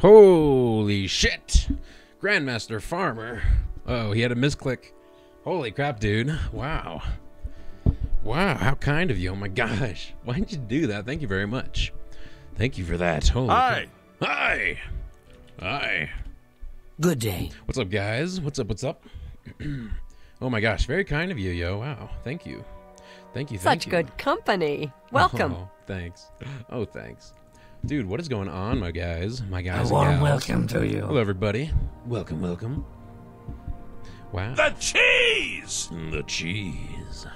Holy shit! Grandmaster Farmer. Oh, he had a misclick. Holy crap, dude. Wow. Wow, how kind of you. Oh my gosh. Why did you do that? Thank you very much. Thank you for that. Holy Hi. crap. Hi. Hi. Good day. What's up, guys? What's up? What's up? oh my gosh, very kind of you, yo. Wow. Thank you. Thank you. Thank Such you. good company. Welcome. Oh, thanks. Oh, thanks. Dude, what is going on, my guys? My guys. and warm gals? welcome to you. Hello, everybody. Welcome, welcome. Wow. The cheese! The cheese.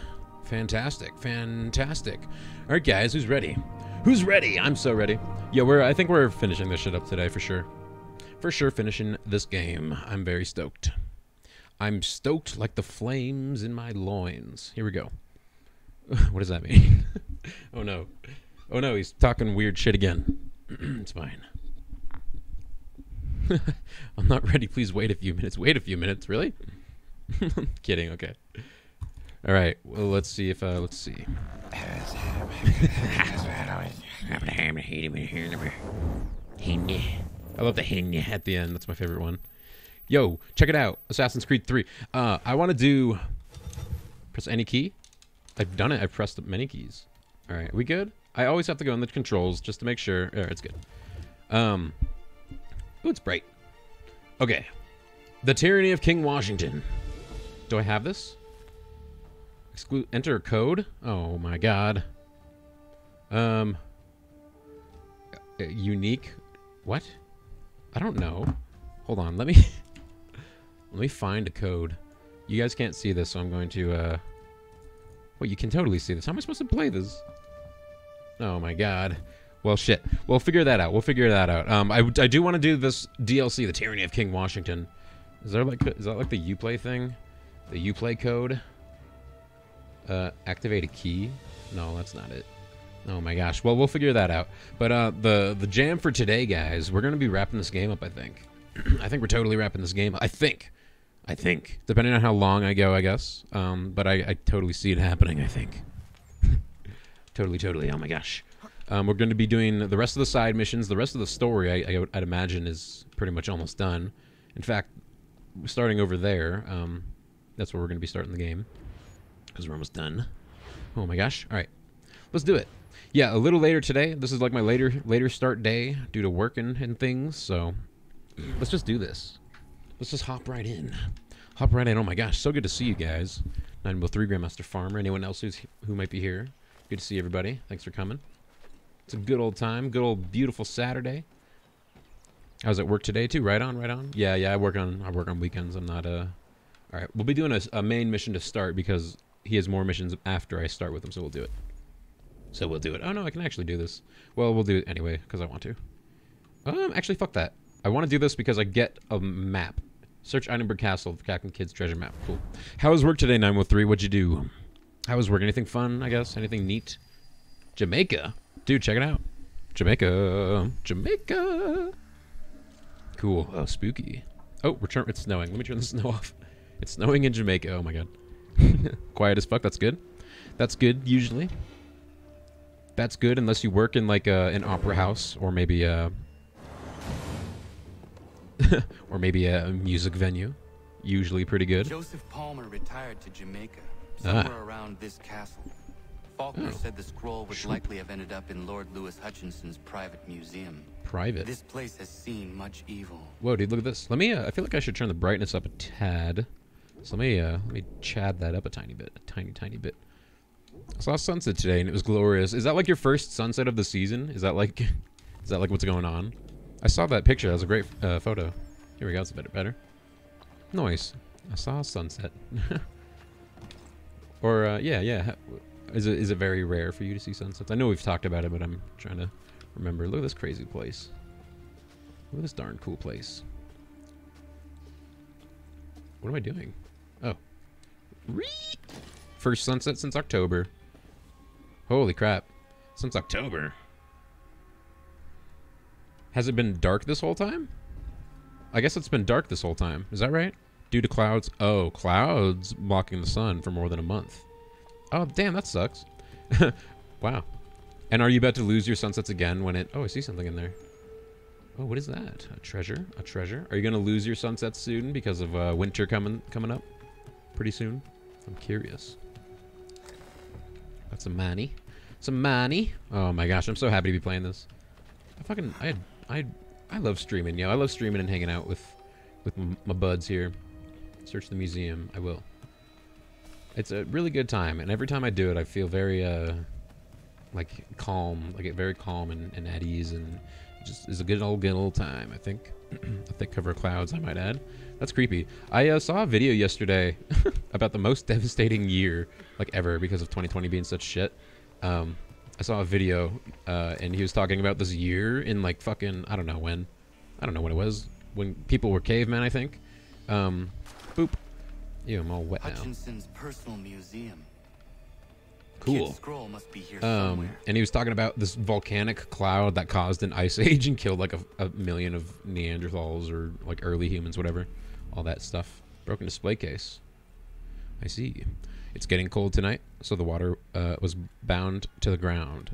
Fantastic, fantastic. All right, guys, who's ready? Who's ready? I'm so ready. Yeah, we're. I think we're finishing this shit up today for sure. For sure, finishing this game. I'm very stoked. I'm stoked like the flames in my loins. Here we go. what does that mean? oh no. Oh no, he's talking weird shit again. it's fine. I'm not ready. Please wait a few minutes. Wait a few minutes. Really? Kidding. Okay. All right. Well, let's see if uh, let's see. I love the hinya at the end. That's my favorite one. Yo, check it out. Assassin's Creed 3. Uh, I want to do press any key. I've done it. I've pressed many keys. All right. Are we good? I always have to go in the controls just to make sure. It's good. Um. Ooh, it's bright. Okay. The Tyranny of King Washington. Do I have this? Exclude enter code? Oh my god. Um uh, unique what? I don't know. Hold on, let me let me find a code. You guys can't see this, so I'm going to uh Well, you can totally see this. How am I supposed to play this? Oh my god. Well, shit. We'll figure that out. We'll figure that out. Um, I, I do want to do this DLC, The Tyranny of King Washington. Is there like is that like the Uplay thing? The Uplay code? Uh, activate a key? No, that's not it. Oh my gosh. Well, we'll figure that out. But uh, the the jam for today, guys, we're gonna be wrapping this game up. I think. I think we're totally wrapping this game. I think. I think. Depending on how long I go, I guess. Um, but I, I totally see it happening. I think. Totally, totally. Oh my gosh. Um, we're going to be doing the rest of the side missions. The rest of the story, I, would- I'd imagine, is pretty much almost done. In fact, starting over there, um, that's where we're going to be starting the game because we're almost done. Oh my gosh! All right, let's do it. Yeah, a little later today. This is like my later later start day due to working and things. So let's just do this. Let's just hop right in. Hop right in. Oh my gosh, so good to see you guys. Nine three Grandmaster Farmer. Anyone else who's who might be here? Good to see everybody. Thanks for coming. It's a good old time. Good old beautiful Saturday. I was at work today too. Right on, right on. Yeah, yeah. I work on I work on weekends. I'm not uh. All right, we'll be doing a, a main mission to start because he has more missions after I start with him, so we'll do it. So we'll do it. Oh no, I can actually do this. Well, we'll do it anyway because I want to. Um, actually, fuck that. I want to do this because I get a map. Search Edinburgh Castle, Captain Kidd's treasure map. Cool. How was work today, 913? What'd you do? How was work? Anything fun, I guess? Anything neat? Jamaica? Dude, check it out. Jamaica. Jamaica. Cool. Oh, spooky. Oh, return. It's snowing. Let me turn the snow off. It's snowing in Jamaica. Oh my god. Quiet as fuck. That's good. That's good, usually. That's good unless you work in like a, an opera house or maybe uh, a or maybe a music venue. Usually pretty good. Joseph Palmer retired to Jamaica, Ah. somewhere around this castle. Faulkner Oh. said the scroll would Shoot. likely have ended up in Lord Lewis Hutchinson's private museum. Private. This place has seen much evil. Whoa, dude, look at this. Let me. Uh, I feel like I should turn the brightness up a tad. So let me. Uh, let me chad that up a tiny bit, a tiny, tiny bit. I saw sunset today and it was glorious. Is that like your first sunset of the season? Is that like, is that like what's going on? I saw that picture. That was a great uh, photo. Here we go. It's a bit better. Nice. I saw a sunset. or uh, yeah, yeah. Is it is it very rare for you to see sunsets? I know we've talked about it, but I'm trying to remember. Look at this crazy place. Look at this darn cool place. What am I doing? Oh. First sunset since October. Holy crap. Since October. Has it been dark this whole time? I guess it's been dark this whole time. Is that right? Due to clouds. Oh, clouds blocking the sun for more than a month. Oh, damn, that sucks. wow. And are you about to lose your sunsets again when it... Oh, I see something in there. Oh, what is that? A treasure? A treasure? Are you gonna lose your sunsets soon because of uh, winter coming coming up pretty soon? I'm curious. Got some money. Some money. Oh my gosh, I'm so happy to be playing this. I fucking I I I love streaming. Yo, I love streaming and hanging out with with my buds here. Search the museum. I will. It's a really good time, and every time I do it, I feel very uh like calm, like very calm and, and at ease, and just is a good old good old time. I think. a thick cover of clouds, I might add. That's creepy. I uh, saw a video yesterday about the most devastating year like ever because of 2020 being such shit. Um, I saw a video uh, and he was talking about this year in like fucking I don't know when, I don't know when it was when people were cavemen. I think. Um, boop. Ew, I'm all wet now. Hutchinson's personal museum. Cool. Scroll must be here Um, somewhere. and he was talking about this volcanic cloud that caused an ice age and killed like a, a million of Neanderthals or like early humans, whatever. All that stuff. Broken display case. I see. It's getting cold tonight, so the water uh, was bound to the ground.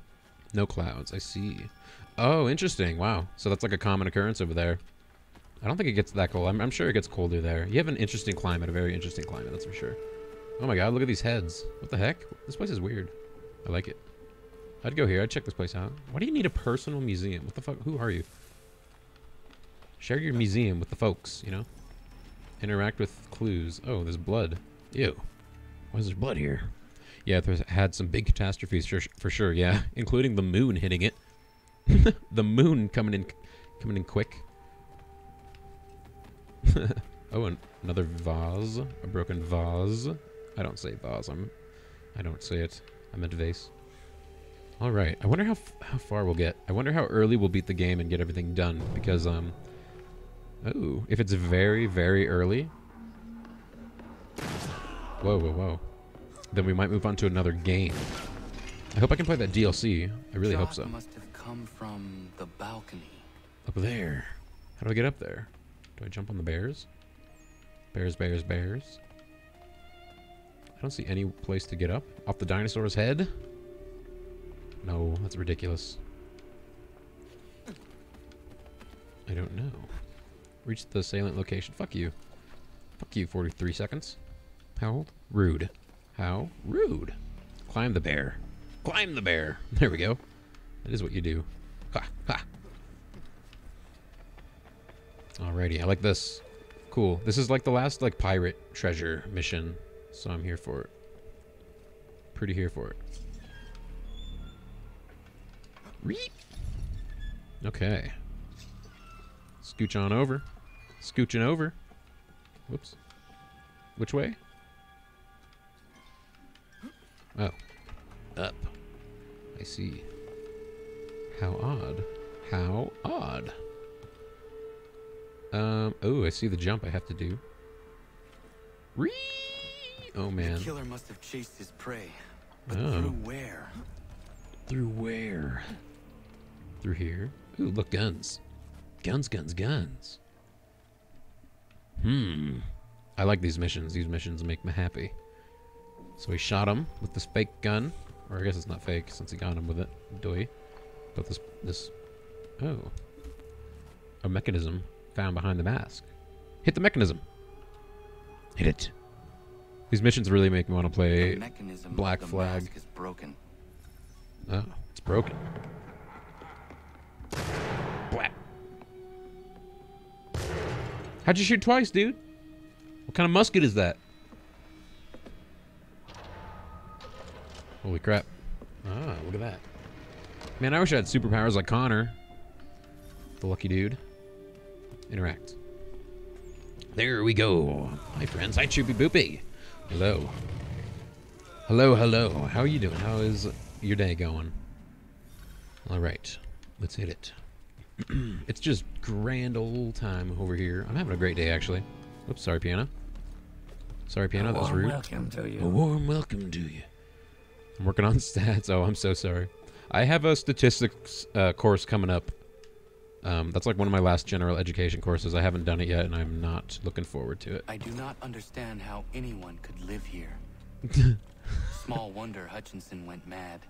No clouds. I see. Oh, interesting. Wow. So that's like a common occurrence over there. I don't think it gets that cold. I'm, I'm sure it gets colder there. You have an interesting climate, a very interesting climate, that's for sure. Oh my god, look at these heads. What the heck? This place is weird. I like it. I'd go here. I'd check this place out. Why do you need a personal museum? What the fuck? Who are you? Share your museum with the folks, you know? Interact with clues. Oh, there's blood. Ew. Why is there blood here? Yeah, there's had some big catastrophes for, for sure, yeah. Including the moon hitting it. the moon coming in coming in quick. oh, and another vase. A broken vase. I don't say vase. I'm I don't say it. I meant vase. All right. I wonder how f- how far we'll get. I wonder how early we'll beat the game and get everything done because um oh, if it's very very early. Whoa, whoa, whoa. Then we might move on to another game. I hope I can play that DLC. I really hope so. Must have come from the balcony. Up there. How do I get up there? Do I jump on the bears? Bears, bears, bears. I don't see any place to get up. Off the dinosaur's head? No, that's ridiculous. I don't know. Reach the salient location. Fuck you. Fuck you, 43 seconds. How rude. How rude. Climb the bear. Climb the bear. There we go. That is what you do. Ha, ha. Alrighty, I like this. Cool. This is like the last like pirate treasure mission, so I'm here for it. Pretty here for it. Reep. Okay. Scooch on over. Scooching over. Whoops. Which way? Oh. Up. I see. How odd. How odd. Um, oh, I see the jump I have to do. Ree! Oh, man. The killer must have chased his prey. But Oh. through where? Through where? Through here. Ooh, look, guns. Guns, guns, guns. Hmm. I like these missions. These missions make me happy. So he shot him with this fake gun. Or I guess it's not fake since he got him with it. Doy. But this, this, oh. A mechanism found behind the mask. Hit the mechanism. Hit it. These missions really make me want to play the mechanism Black of the Flag. mask is broken. Oh, it's broken. Black. How'd you shoot twice, dude? What kind of musket is that? Holy crap. Ah, look at that. Man, I wish I had superpowers like Connor. The lucky dude. Interact. There we go. Hi, friends. Hi, Choopy Boopy. Hello. Hello, hello. How are you doing? How is your day going? All right, let's hit it. it's just grand old time over here. I'm having a great day, actually. Oops, sorry, piano. Sorry, piano. That was Warm rude. welcome to A you. warm welcome to you. I'm working on stats. Oh, I'm so sorry. I have a statistics uh, course coming up. Um, that's like one of my last general education courses. I haven't done it yet, and I'm not looking forward to it. I do not understand how anyone could live here. Small wonder Hutchinson went mad.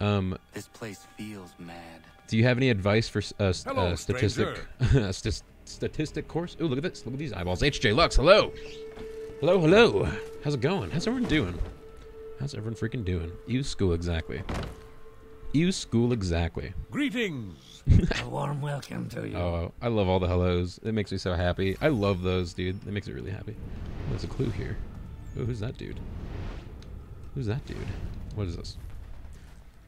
Um, This place feels mad. do you have any advice for s- uh, s- Hello, uh, statistic st- statistic course? Ooh, look at this. Look at these eyeballs. HJ Lux, hello. Hello, hello. How's it going? How's everyone doing? How's everyone freaking doing? You school exactly. You school exactly. Greetings. A warm welcome to you. Oh, I love all the hellos. It makes me so happy. I love those, dude. It makes me really happy. There's a clue here. Oh, who's that dude? Who's that dude? What is this?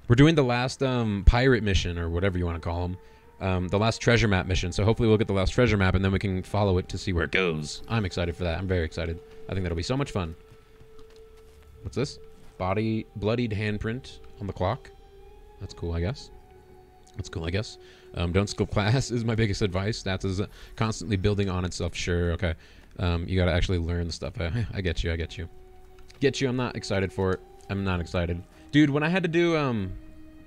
We're doing the last um, pirate mission, or whatever you want to call them. Um, the last treasure map mission. So hopefully we'll get the last treasure map, and then we can follow it to see where it goes. I'm excited for that. I'm very excited. I think that'll be so much fun. What's this? Body bloodied handprint on the clock. That's cool, I guess. That's cool, I guess. Um, don't skip class is my biggest advice. That is constantly building on itself. Sure, okay. Um, you got to actually learn the stuff. I, I get you. I get you. Get you. I'm not excited for it. I'm not excited, dude. When I had to do, um,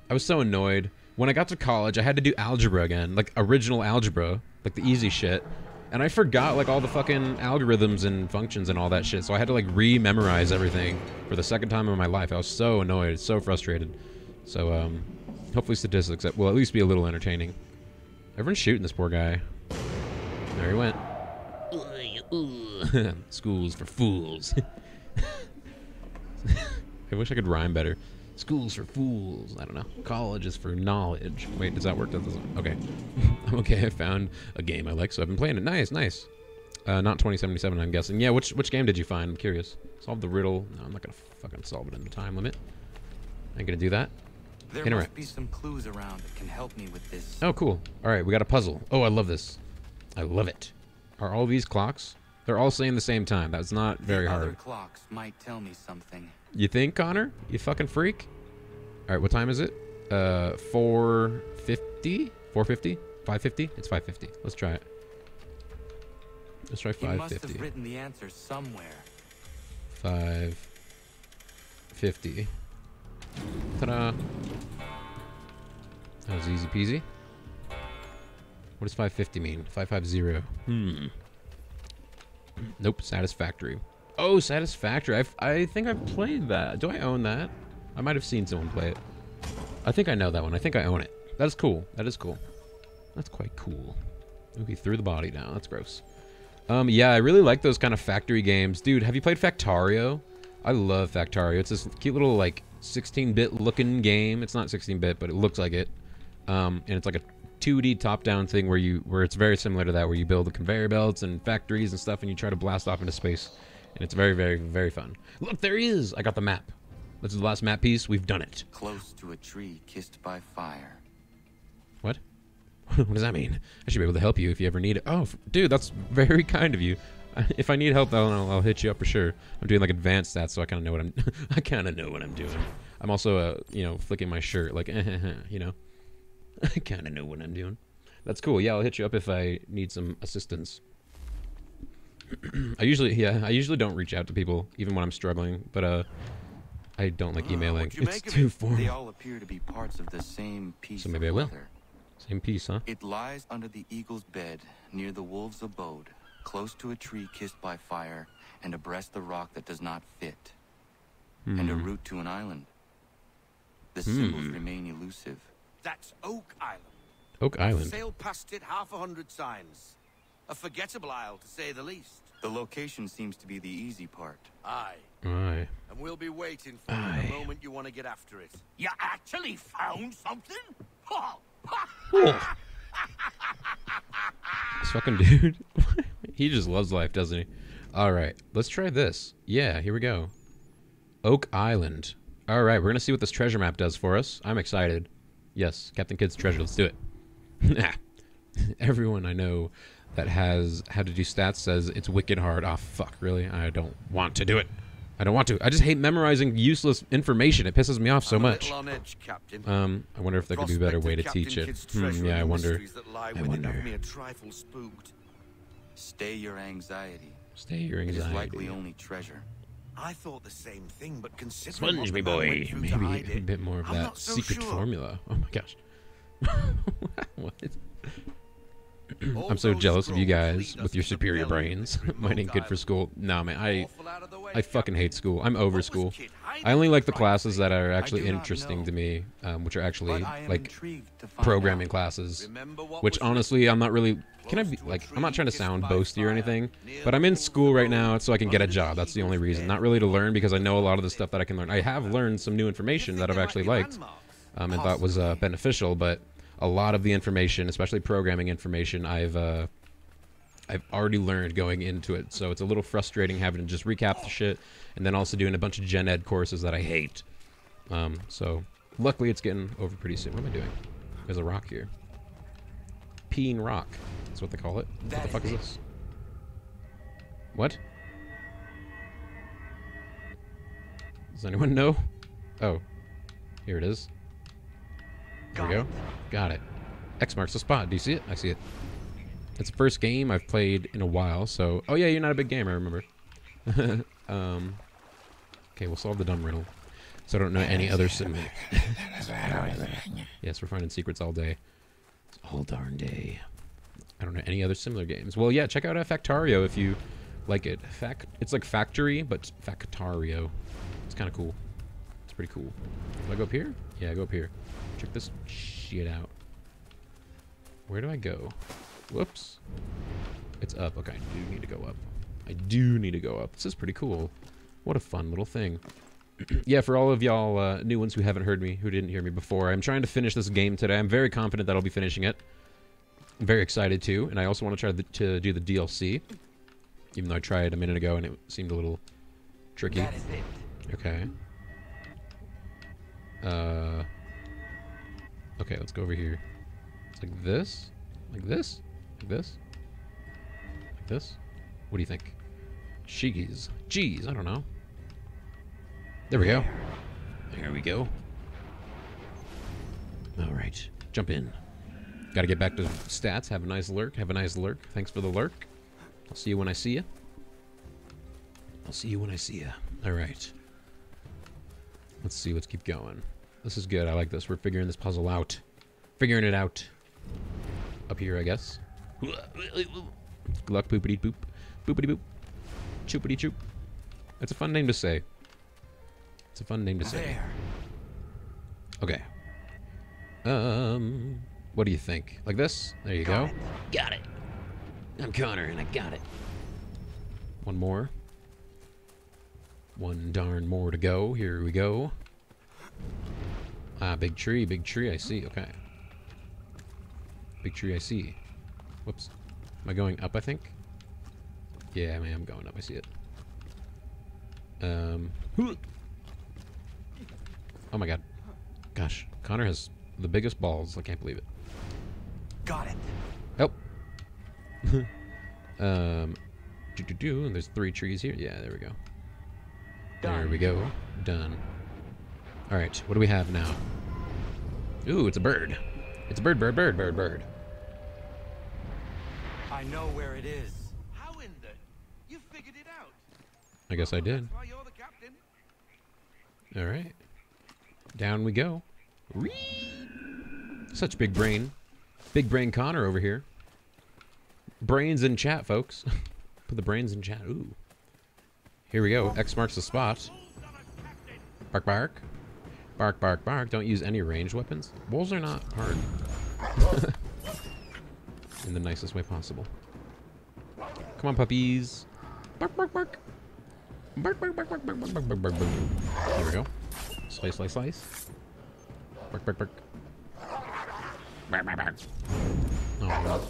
I was so annoyed. When I got to college, I had to do algebra again, like original algebra, like the easy shit. And I forgot like all the fucking algorithms and functions and all that shit. So I had to like re-memorize everything for the second time in my life. I was so annoyed, so frustrated. So um, hopefully statistics will at least be a little entertaining. Everyone's shooting this poor guy. There he went. Schools for fools. I wish I could rhyme better. Schools for fools. I don't know. College is for knowledge. Wait, does that work? That doesn't. Okay. I'm okay. I found a game I like, so I've been playing it. Nice, nice. Uh, not 2077, I'm guessing. Yeah, which which game did you find? I'm curious. Solve the riddle. No, I'm not gonna fucking solve it in the time limit. I ain't gonna do that. There Interact. must be some clues around that can help me with this. Oh, cool. All right, we got a puzzle. Oh, I love this. I love it. Are all these clocks? They're all saying the same time. That's not very the Other hard. clocks might tell me something. You think, Connor? You fucking freak? All right, what time is it? Uh, 450? 450? 550? It's 550. Let's try it. Let's try He must have written the answer somewhere. 550. Ta-da. That was easy peasy. What does 550 mean? 550. Hmm. Nope, satisfactory. Oh, satisfactory. I've, I think I've played that. Do I own that? I might have seen someone play it. I think I know that one. I think I own it. That is cool. That is cool. That's quite cool. Ooh, he threw the body down. That's gross. Um, yeah, I really like those kind of factory games. Dude, have you played Factorio? I love Factorio. It's this cute little, like, 16-bit looking game. It's not 16-bit, but it looks like it. Um, and it's like a 2D top-down thing where you where it's very similar to that, where you build the conveyor belts and factories and stuff, and you try to blast off into space. And it's very, very, very fun. Look, there he is! I got the map. This is the last map piece. We've done it. Close to a tree kissed by fire. What? what does that mean? I should be able to help you if you ever need it. Oh, dude, that's very kind of you. If I need help, I'll, I'll, I'll hit you up for sure. I'm doing like advanced stats, so I kind of know what I'm. I kind of know what I'm doing. I'm also, uh, you know, flicking my shirt, like, you know. I kind of know what I'm doing. That's cool. Yeah, I'll hit you up if I need some assistance. I usually, yeah, I usually don't reach out to people even when I'm struggling, but uh, I don't like emailing. what'd It's too it? formal. They all appear to be parts of the same piece So maybe I will. Same piece, huh? It lies under the eagle's bed, near the wolf's abode, close to a tree kissed by fire, and abreast the rock that does not fit, and a Hmm. route to an island. The symbols remain elusive. That's Oak Island. Oak Island. Sailed past it half a hundred times. A forgettable isle, to say the least. The location seems to be the easy part. Aye. Aye. And we'll be waiting for you Aye. the moment you want to get after it. You actually found something? Oh, This fucking dude. he just loves life, doesn't he? All right, let's try this. Yeah, here we go. Oak Island. All right, we're gonna see what this treasure map does for us. I'm excited. Yes, Captain Kidd's treasure. Let's do it. Everyone I know that has had to do stats says it's wicked hard. Oh fuck, really? I don't want to do it. I don't want to. I just hate memorizing useless information. It pisses me off so much. edge, Captain. Um, I wonder if there could be a better way to Prospected teach it. Hmm, yeah, I wonder. mysteries that lie I wonder. Stay your anxiety. Stay your anxiety. It is anxiety. likely only treasure. I thought the same thing, but considering Sponge me boy. went through to Maybe a it, bit more of I'm that so secret sure. formula. Oh my gosh. what? I'm so jealous of you guys with your superior brains. this Mine ain't good for school. Nah, man. I Awful out of the way, I fucking hate school. I'm over school. I only like the classes that are actually interesting to me, um, which are actually But I am like intrigued to find programming classes. Which honestly, I'm not really. Can I be like? I'm not trying to sound boasty or anything, but I'm in school right now so I can get a job. That's the only reason. Not really to learn because I know a lot of the stuff that I can learn. I have learned some new information that I've actually liked um, and thought was uh, beneficial, but a lot of the information, especially programming information, I've uh, I've already learned going into it. So it's a little frustrating having to just recap the shit and then also doing a bunch of gen ed courses that I hate. Um, so luckily it's getting over pretty soon. What am I doing? There's a rock here. Peen rock. That's what they call it. What the fuck is this? What? Does anyone know? Oh. Here it is. There we go. Got it. X marks the spot. Do you see it? I see it. It's the first game I've played in a while, so... Oh yeah, you're not a big gamer, I remember. um, okay, we'll solve the dumb riddle. So I don't know any other sim... yes, we're finding secrets all day. All darn day. I don't know any other similar games. Well, yeah, check out uh, Factorio if you like it. Fac it's like Factory, but Factorio. It's kind of cool. It's pretty cool. Do I go up here? Yeah, I go up here. Check this shit out. Where do I go? Whoops. It's up. Okay, I do need to go up. I do need to go up. This is pretty cool. What a fun little thing. yeah, for all of y'all uh, new ones who haven't heard me, who didn't hear me before, I'm trying to finish this game today. I'm very confident that I'll be finishing it. I'm very excited too, and I also want to try the, to do the DLC. Even though I tried a minute ago and it seemed a little tricky. That is it. Okay. Uh. Okay, let's go over here. It's like this, like this, like this, like this. What do you think? Shiggies. Jeez, I don't know. There we go. There we go. All right, jump in. Got to get back to stats. Have a nice lurk. Have a nice lurk. Thanks for the lurk. I'll see you when I see you. I'll see you when I see you. All right. Let's see. Let's keep going. This is good. I like this. We're figuring this puzzle out. Figuring it out. Up here, I guess. Good luck, poopity poop. Poopity boop. Choopity choop. That's a fun name to say. It's a fun name to say. There. Okay. Um, what do you think? Like this? There you go. Got it. I'm Connor, and I got it. One more. One darn more to go. Here we go. Ah, big tree, big tree. I see. Okay. Big tree. I see. Whoops. Am I going up? I think. Yeah, I am going up. I see it. Um. Oh my god. Gosh, Connor has the biggest balls. I can't believe it. Got it. Oh. um. Do do do. And there's three trees here. Yeah, there we go. There we go. Done. All right. What do we have now? Ooh, it's a bird. It's a bird, bird, bird, bird, bird. I know where it is. How in the... You figured it out. I guess I did. That's why you're the captain. All right. Down we go. Whee! Such big brain. Big brain Connor over here. Brains in chat, folks. Put the brains in chat. Ooh. Here we go. X marks the spot. Bark, bark. Bark, bark, bark. Don't use any ranged weapons. Wolves are not hard. in the nicest way possible. Come on, puppies. Bark, bark, bark. Bark, bark, bark, bark, bark, bark, bark, bark, bark, bark. Here we go. Slice, slice, slice. Bark, bark, bark. Oh, God.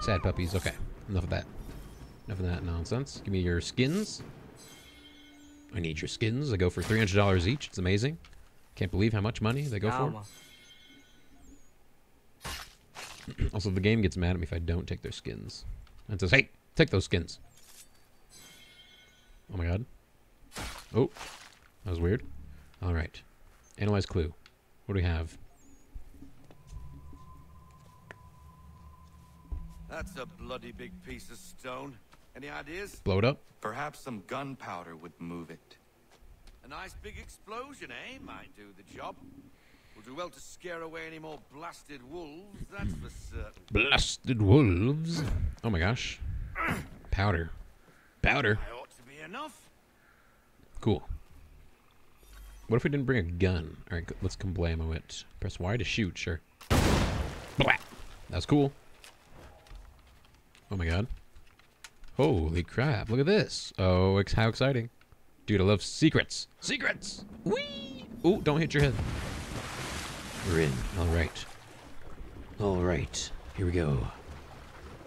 Sad puppies. Okay. Enough of that. Enough of that nonsense. Give me your skins. I need your skins. They go for $300 each. It's amazing. Can't believe how much money they go for. Also, the game gets mad at me if I don't take their skins. And says, hey, take those skins. Oh my god. Oh, that was weird. All right. Analyze clue. What do we have? That's a bloody big piece of stone. Any ideas? Blow it up? Perhaps some gunpowder would move it. A nice big explosion, eh? Might do the job. We'll do well to scare away any more blasted wolves, that's for certain. Blasted wolves. Oh my gosh. Powder. Powder. I ought to be enough. Cool. What if we didn't bring a gun? All right, let's complamo it. Press Y to shoot. Sure. Blah. That's cool. Oh my god. Holy crap! Look at this. Oh, how exciting! Dude, I love secrets. Secrets. Whee! Oh, don't hit your head. We're in. All right. All right. Here we go.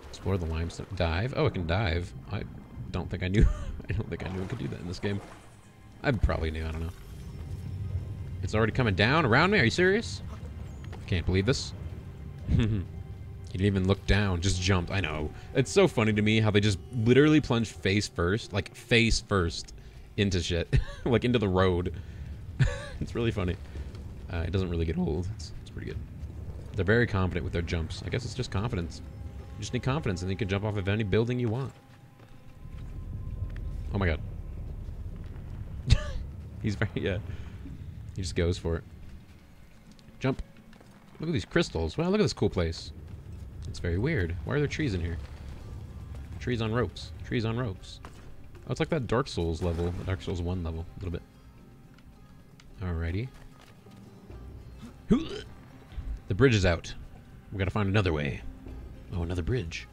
Explore the limestone. Dive. Oh, I can dive. I don't think I knew. I don't think I knew I could do that in this game. I probably knew. I don't know. It's already coming down around me. Are you serious? I Can't believe this. He didn't even look down, just jumped. I know. It's so funny to me how they just literally plunge face first, like face first, into shit. like into the road. it's really funny. Uh, it doesn't really get old. It's, it's pretty good. They're very confident with their jumps. I guess it's just confidence. You just need confidence and you can jump off of any building you want. Oh my god. He's very, yeah. He just goes for it. Jump. Look at these crystals. Wow, look at this cool place. It's very weird. Why are there trees in here? Trees on ropes. Trees on ropes. Oh, it's like that Dark Souls level. The Dark Souls 1 level. A little bit. Alrighty. The bridge is out. We gotta find another way. Oh, another bridge.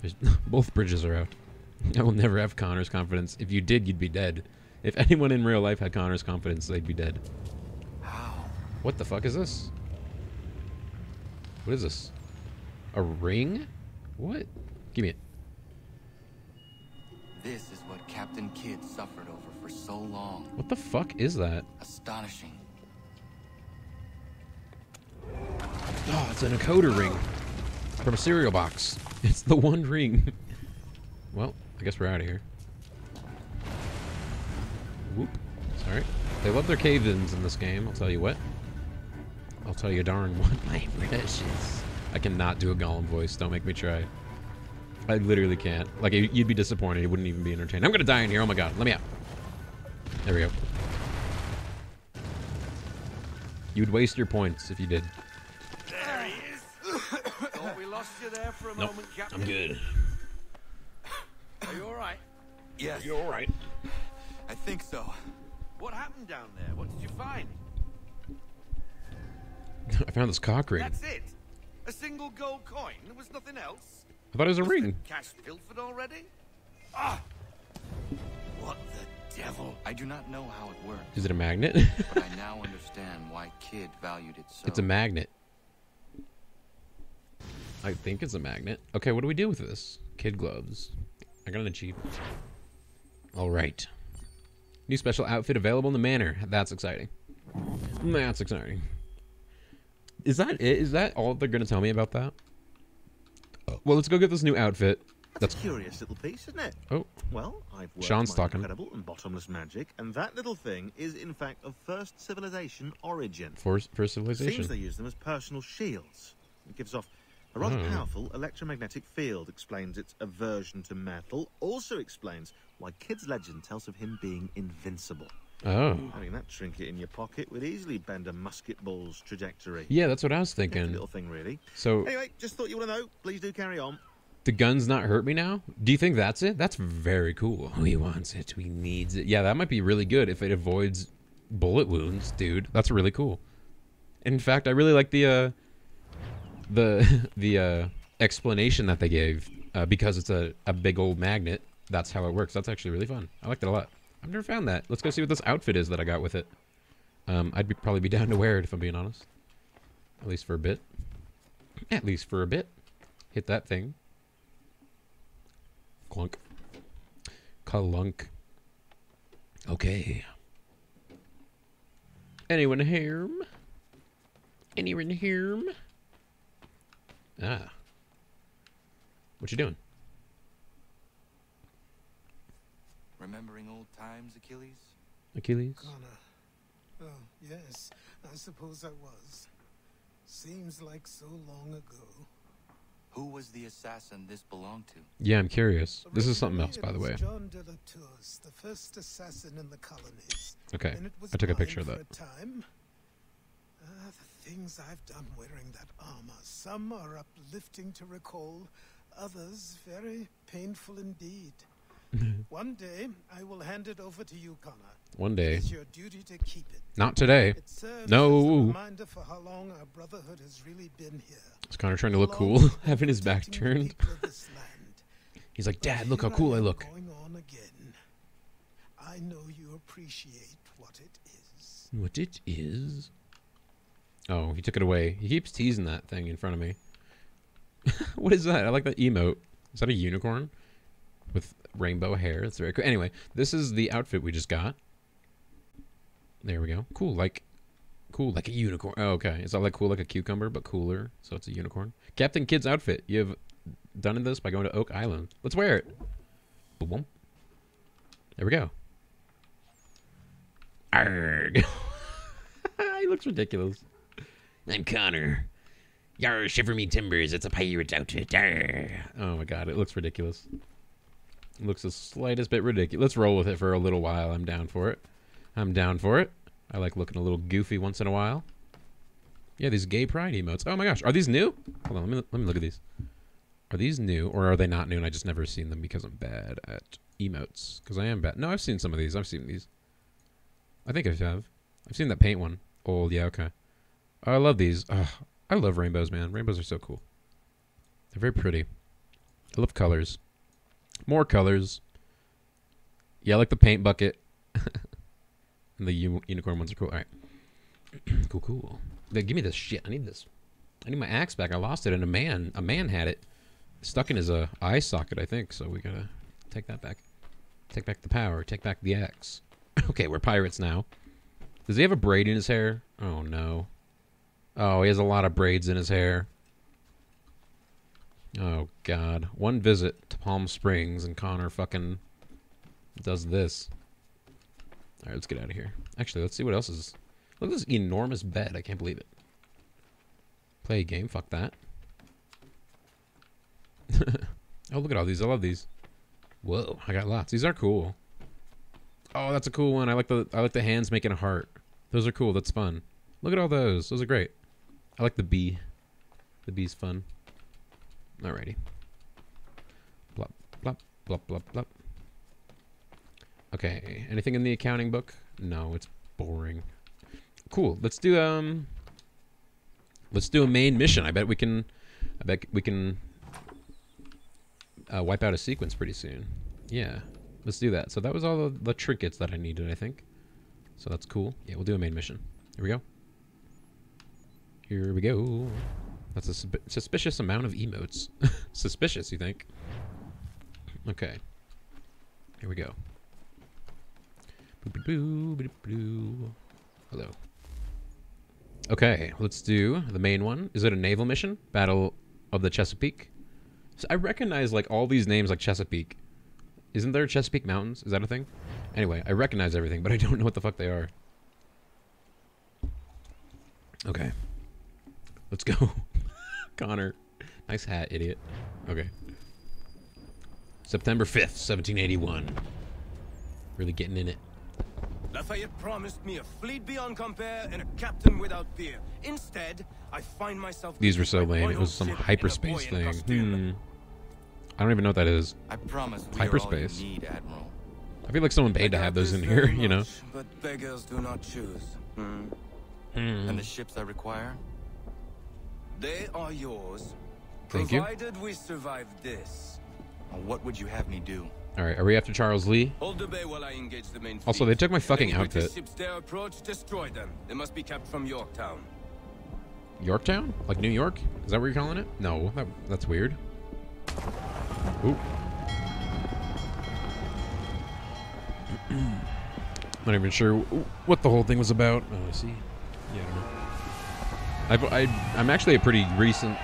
There's, both bridges are out. I will never have Connor's confidence. If you did, you'd be dead. If anyone in real life had Connor's confidence, they'd be dead. How? What the fuck is this? What is this? A ring? What? Give me it. This is what Captain Kidd suffered over for so long. What the fuck is that? Astonishing. Oh, it's an encoder ring from a cereal box. It's the one ring. well, I guess we're out of here. Whoop. Sorry. They love their cave-ins in this game, I'll tell you what. I'll tell you darn what, my precious. I cannot do a Gollum voice, don't make me try. I literally can't. Like, you'd be disappointed, it wouldn't even be entertaining. I'm gonna die in here, oh my god, let me out. There we go. You'd waste your points if you did. There he is. Thought we lost you there for a Nope, moment, Captain. I'm good. Are you all right? Yes, You're alright. I think so. What happened down there? What did you find? I found this cock ring. That's it. A single gold coin. There was nothing else. I thought it was a Was ring. Cash pilfered already? Ah! What the devil? I do not know how it works, Is it a magnet? but I now understand why Kidd valued it so. it's a magnet. I think it's a magnet. Okay, what do we do with this? Kid gloves. I got an achievement. All right. New special outfit available in the manor. That's exciting. That's exciting. Is that it? Is that all they're gonna tell me about that? Well, let's go get this new outfit. That's, That's- a curious little piece, isn't it? Oh, Well, I've worked Sean's my talking. incredible and bottomless magic, and that little thing is in fact of first civilization origin. for civilization. Seems they use them as personal shields. It gives off a rather Hmm. powerful electromagnetic field. Explains its aversion to metal. Also explains why Kidd's legend tells of him being invincible. Oh, Having that trinket in your pocket would easily bend a musket ball's trajectory. yeah, that's what I was thinking. little thing, really. So Anyway, just thought you want to know. Please do carry on. the guns not hurt me now? Do you think that's it? That's very cool. He wants it. He needs it. Yeah, that might be really good if it avoids bullet wounds, dude. That's really cool. In fact, I really like the uh, the the uh, explanation that they gave uh, because it's a, a big old magnet. That's how it works. That's actually really fun. I liked it a lot. I've never found that. Let's go see what this outfit is that I got with it. Um, I'd be, probably be down to wear it if I'm being honest. At least for a bit. At least for a bit. Hit that thing. Clunk. Clunk. Okay. Anyone here? Anyone here? Ah. What you doing? Remembering old times, Achilles? Achilles? Connor. Oh, yes, I suppose I was. Seems like so long ago. Who was the assassin this belonged to? Yeah, I'm curious. This is something else, by the way. John de la Tours, the first assassin in the colonies. Okay, And it was I took a picture of that. A time. Ah, the things I've done wearing that armor. Some are uplifting to recall, others very painful indeed. One day, I will hand it over to you, Connor. One day. It's your duty to keep it. Not today. It serves No. as a reminder for how long our brotherhood has really been here. Is Connor trying to look cool, having his back turned? people of this land. He's like, Dad, look how cool I am look. Going on again. I know you appreciate what it is. What it is? Oh, he took it away. He keeps teasing that thing in front of me. what is that? I like that emote. Is that a unicorn with rainbow hair? That's very cool. Anyway, this is the outfit we just got. There we go. Cool, like cool, like a unicorn. Oh, okay. It's not like cool like a cucumber, but cooler. So it's a unicorn. Captain Kidd's outfit. You have done this by going to Oak Island. Let's wear it. Boom. There we go. Arrgh. he looks ridiculous. I'm Connor. Yar, shiver me timbers. It's a pirate's outfit. Arr. Oh my god, it looks ridiculous. Looks the slightest bit ridiculous. Let's roll with it for a little while. I'm down for it. I'm down for it. I like looking a little goofy once in a while. Yeah, these gay pride emotes. Oh my gosh, are these new? Hold on, let me let me look at these. Are these new or are they not new and I just never seen them because I'm bad at emotes? Because I am bad. No, I've seen some of these. I've seen these. I think I have. I've seen that paint one. Old, yeah, okay. Oh, I love these. Ugh, I love rainbows, man. Rainbows are so cool. They're very pretty. I love colors. More colors. Yeah, I like the paint bucket. and the u- unicorn ones are cool. All right. cool, cool. They, give me this shit. I need this. I need my axe back. I lost it, and a man, a man had it stuck in his uh, eye socket, I think. So we gotta take that back. Take back the power. Take back the axe. okay, we're pirates now. Does he have a braid in his hair? Oh no. Oh, he has a lot of braids in his hair. Oh god. One visit to Palm Springs and Connor fucking does this. Alright, let's get out of here. Actually, let's see what else is. Look at this enormous bed. I can't believe it. Play a game. Fuck that. oh, look at all these. I love these. Whoa, I got lots. These are cool. Oh, that's a cool one. I like the I like the hands making a heart. Those are cool. That's fun. Look at all those. Those are great. I like the bee. The bee's fun. Alrighty. Blop, blop, blop, blop, blop. Okay. Anything in the accounting book? No, it's boring. Cool. Let's do um. Let's do a main mission. I bet we can. I bet we can. Uh, wipe out a sequence pretty soon. Yeah. Let's do that. So that was all the, the trinkets that I needed, I think. So that's cool. Yeah, we'll do a main mission. Here we go. Here we go. That's a susp- suspicious amount of emotes. suspicious, you think? Okay. Here we go. Hello. Okay, let's do the main one. Is it a naval mission? Battle of the Chesapeake? So I recognize like all these names like Chesapeake. Isn't there Chesapeake Mountains? Is that a thing? Anyway, I recognize everything, but I don't know what the fuck they are. Okay. Let's go. Connor. Nice hat, idiot. Okay. September 5th, 1781. Really getting in it. Lafayette promised me a fleet beyond compare and a captain without peer. Instead, I find myself. These were so lame. It was some ship and a hyperspace thing. Hmm. I don't even know what that is. I promise Hyperspace. are all you need, Admiral. I feel like someone paid to have those in here, you know? much, But beggars do not choose. Hmm. And the ships I require? They are yours. Thank you. provided we survive this. What would you have me do? All right, are we after Charles Lee? The bay while I engage the main Also, they took my fucking Any outfit. ships dare approach, destroy them. They must be kept from Yorktown. Yorktown? Like New York? Is that what you're calling it? No, that, that's weird. Ooh. Not even sure wh- what the whole thing was about. Oh, I see. Yeah, I've, I, I'm actually a pretty recent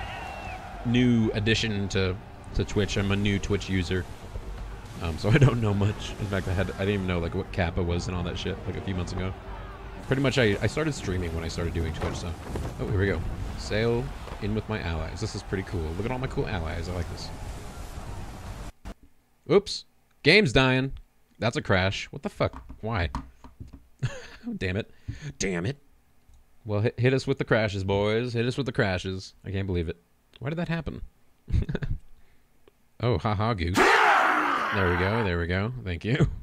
new addition to, to Twitch. I'm a new Twitch user. Um, so I don't know much. In fact, I had I didn't even know like what Kappa was and all that shit like a few months ago. Pretty much, I, I started streaming when I started doing Twitch. So, oh, here we go. Sail in with my allies. This is pretty cool. Look at all my cool allies. I like this. Oops, game's dying. That's a crash. What the fuck? Why? Damn it! Damn it! Well, hit, hit us with the crashes, boys. Hit us with the crashes. I can't believe it. Why did that happen? oh, haha, goose. There we go. There we go. Thank you.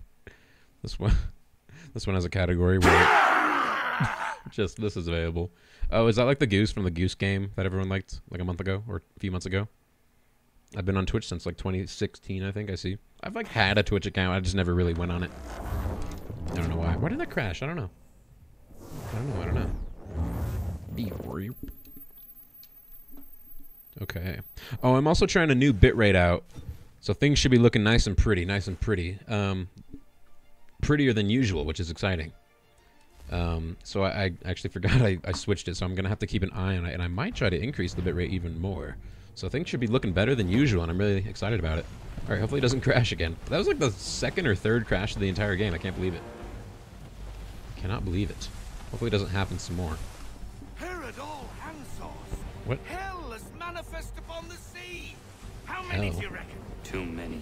This one, this one has a category where just this is available. Oh, is that like the goose from the Goose Game that everyone liked like a month ago or a few months ago? I've been on Twitch since like 2016, I think. I see. I've like had a Twitch account. I just never really went on it. I don't know why. Why did that crash? I don't know. I don't know. I don't know. Okay. Oh, I'm also trying a new bitrate out. So things should be looking nice and pretty, nice and pretty. Um, prettier than usual, which is exciting. Um, so I, I actually forgot I, I switched it, so I'm going to have to keep an eye on it, and I might try to increase the bitrate even more. So things should be looking better than usual, and I'm really excited about it. Alright, hopefully it doesn't crash again. That was like the second or third crash of the entire game. I can't believe it. Cannot believe it. Hopefully it doesn't happen some more. Herod all Hansos. What? Hell is manifest upon the sea. How many Hell. do you reckon? Too many.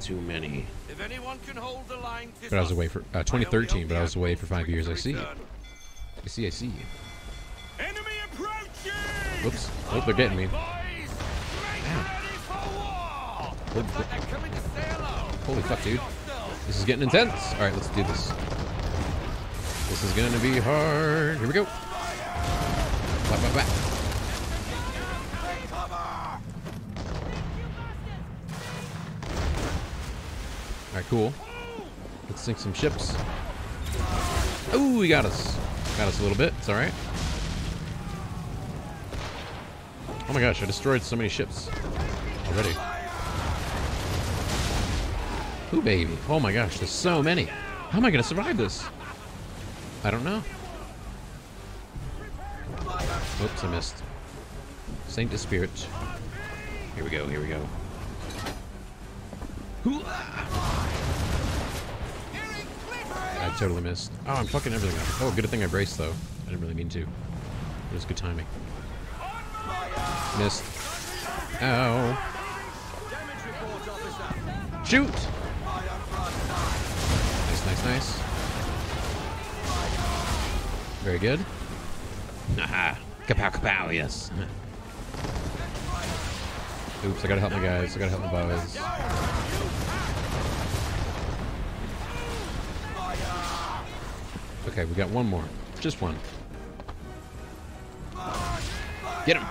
Too many. If anyone can hold the line, 'tis But I was away for uh, 2013, but I was away for five years. I see. I see. I see. Enemy approaching! Whoops. Oh, they're getting me. Boys, make ready for war! Holy Looks like they're coming to say hello. Holy fuck, dude. This is getting intense. All right, let's do this. This is gonna be hard. Here we go. Blah, blah, blah. All right, cool. Let's sink some ships. Oh, he got us. Got us a little bit. It's all right. Oh my gosh, I destroyed so many ships already. Ooh, baby. Oh my gosh, there's so many. How am I going to survive this? I don't know. Oops, I missed. Saint of Spirit. Here we go, here we go. I totally missed. Oh, I'm fucking everything up. Oh, good thing I braced, though. I didn't really mean to. It was good timing. Missed. Ow. Shoot! Nice, nice, nice. Very good. Aha. Kapow, kapow, yes. Oops, I gotta help my guys. I gotta help my boys. Okay, we got one more. Just one. Get him!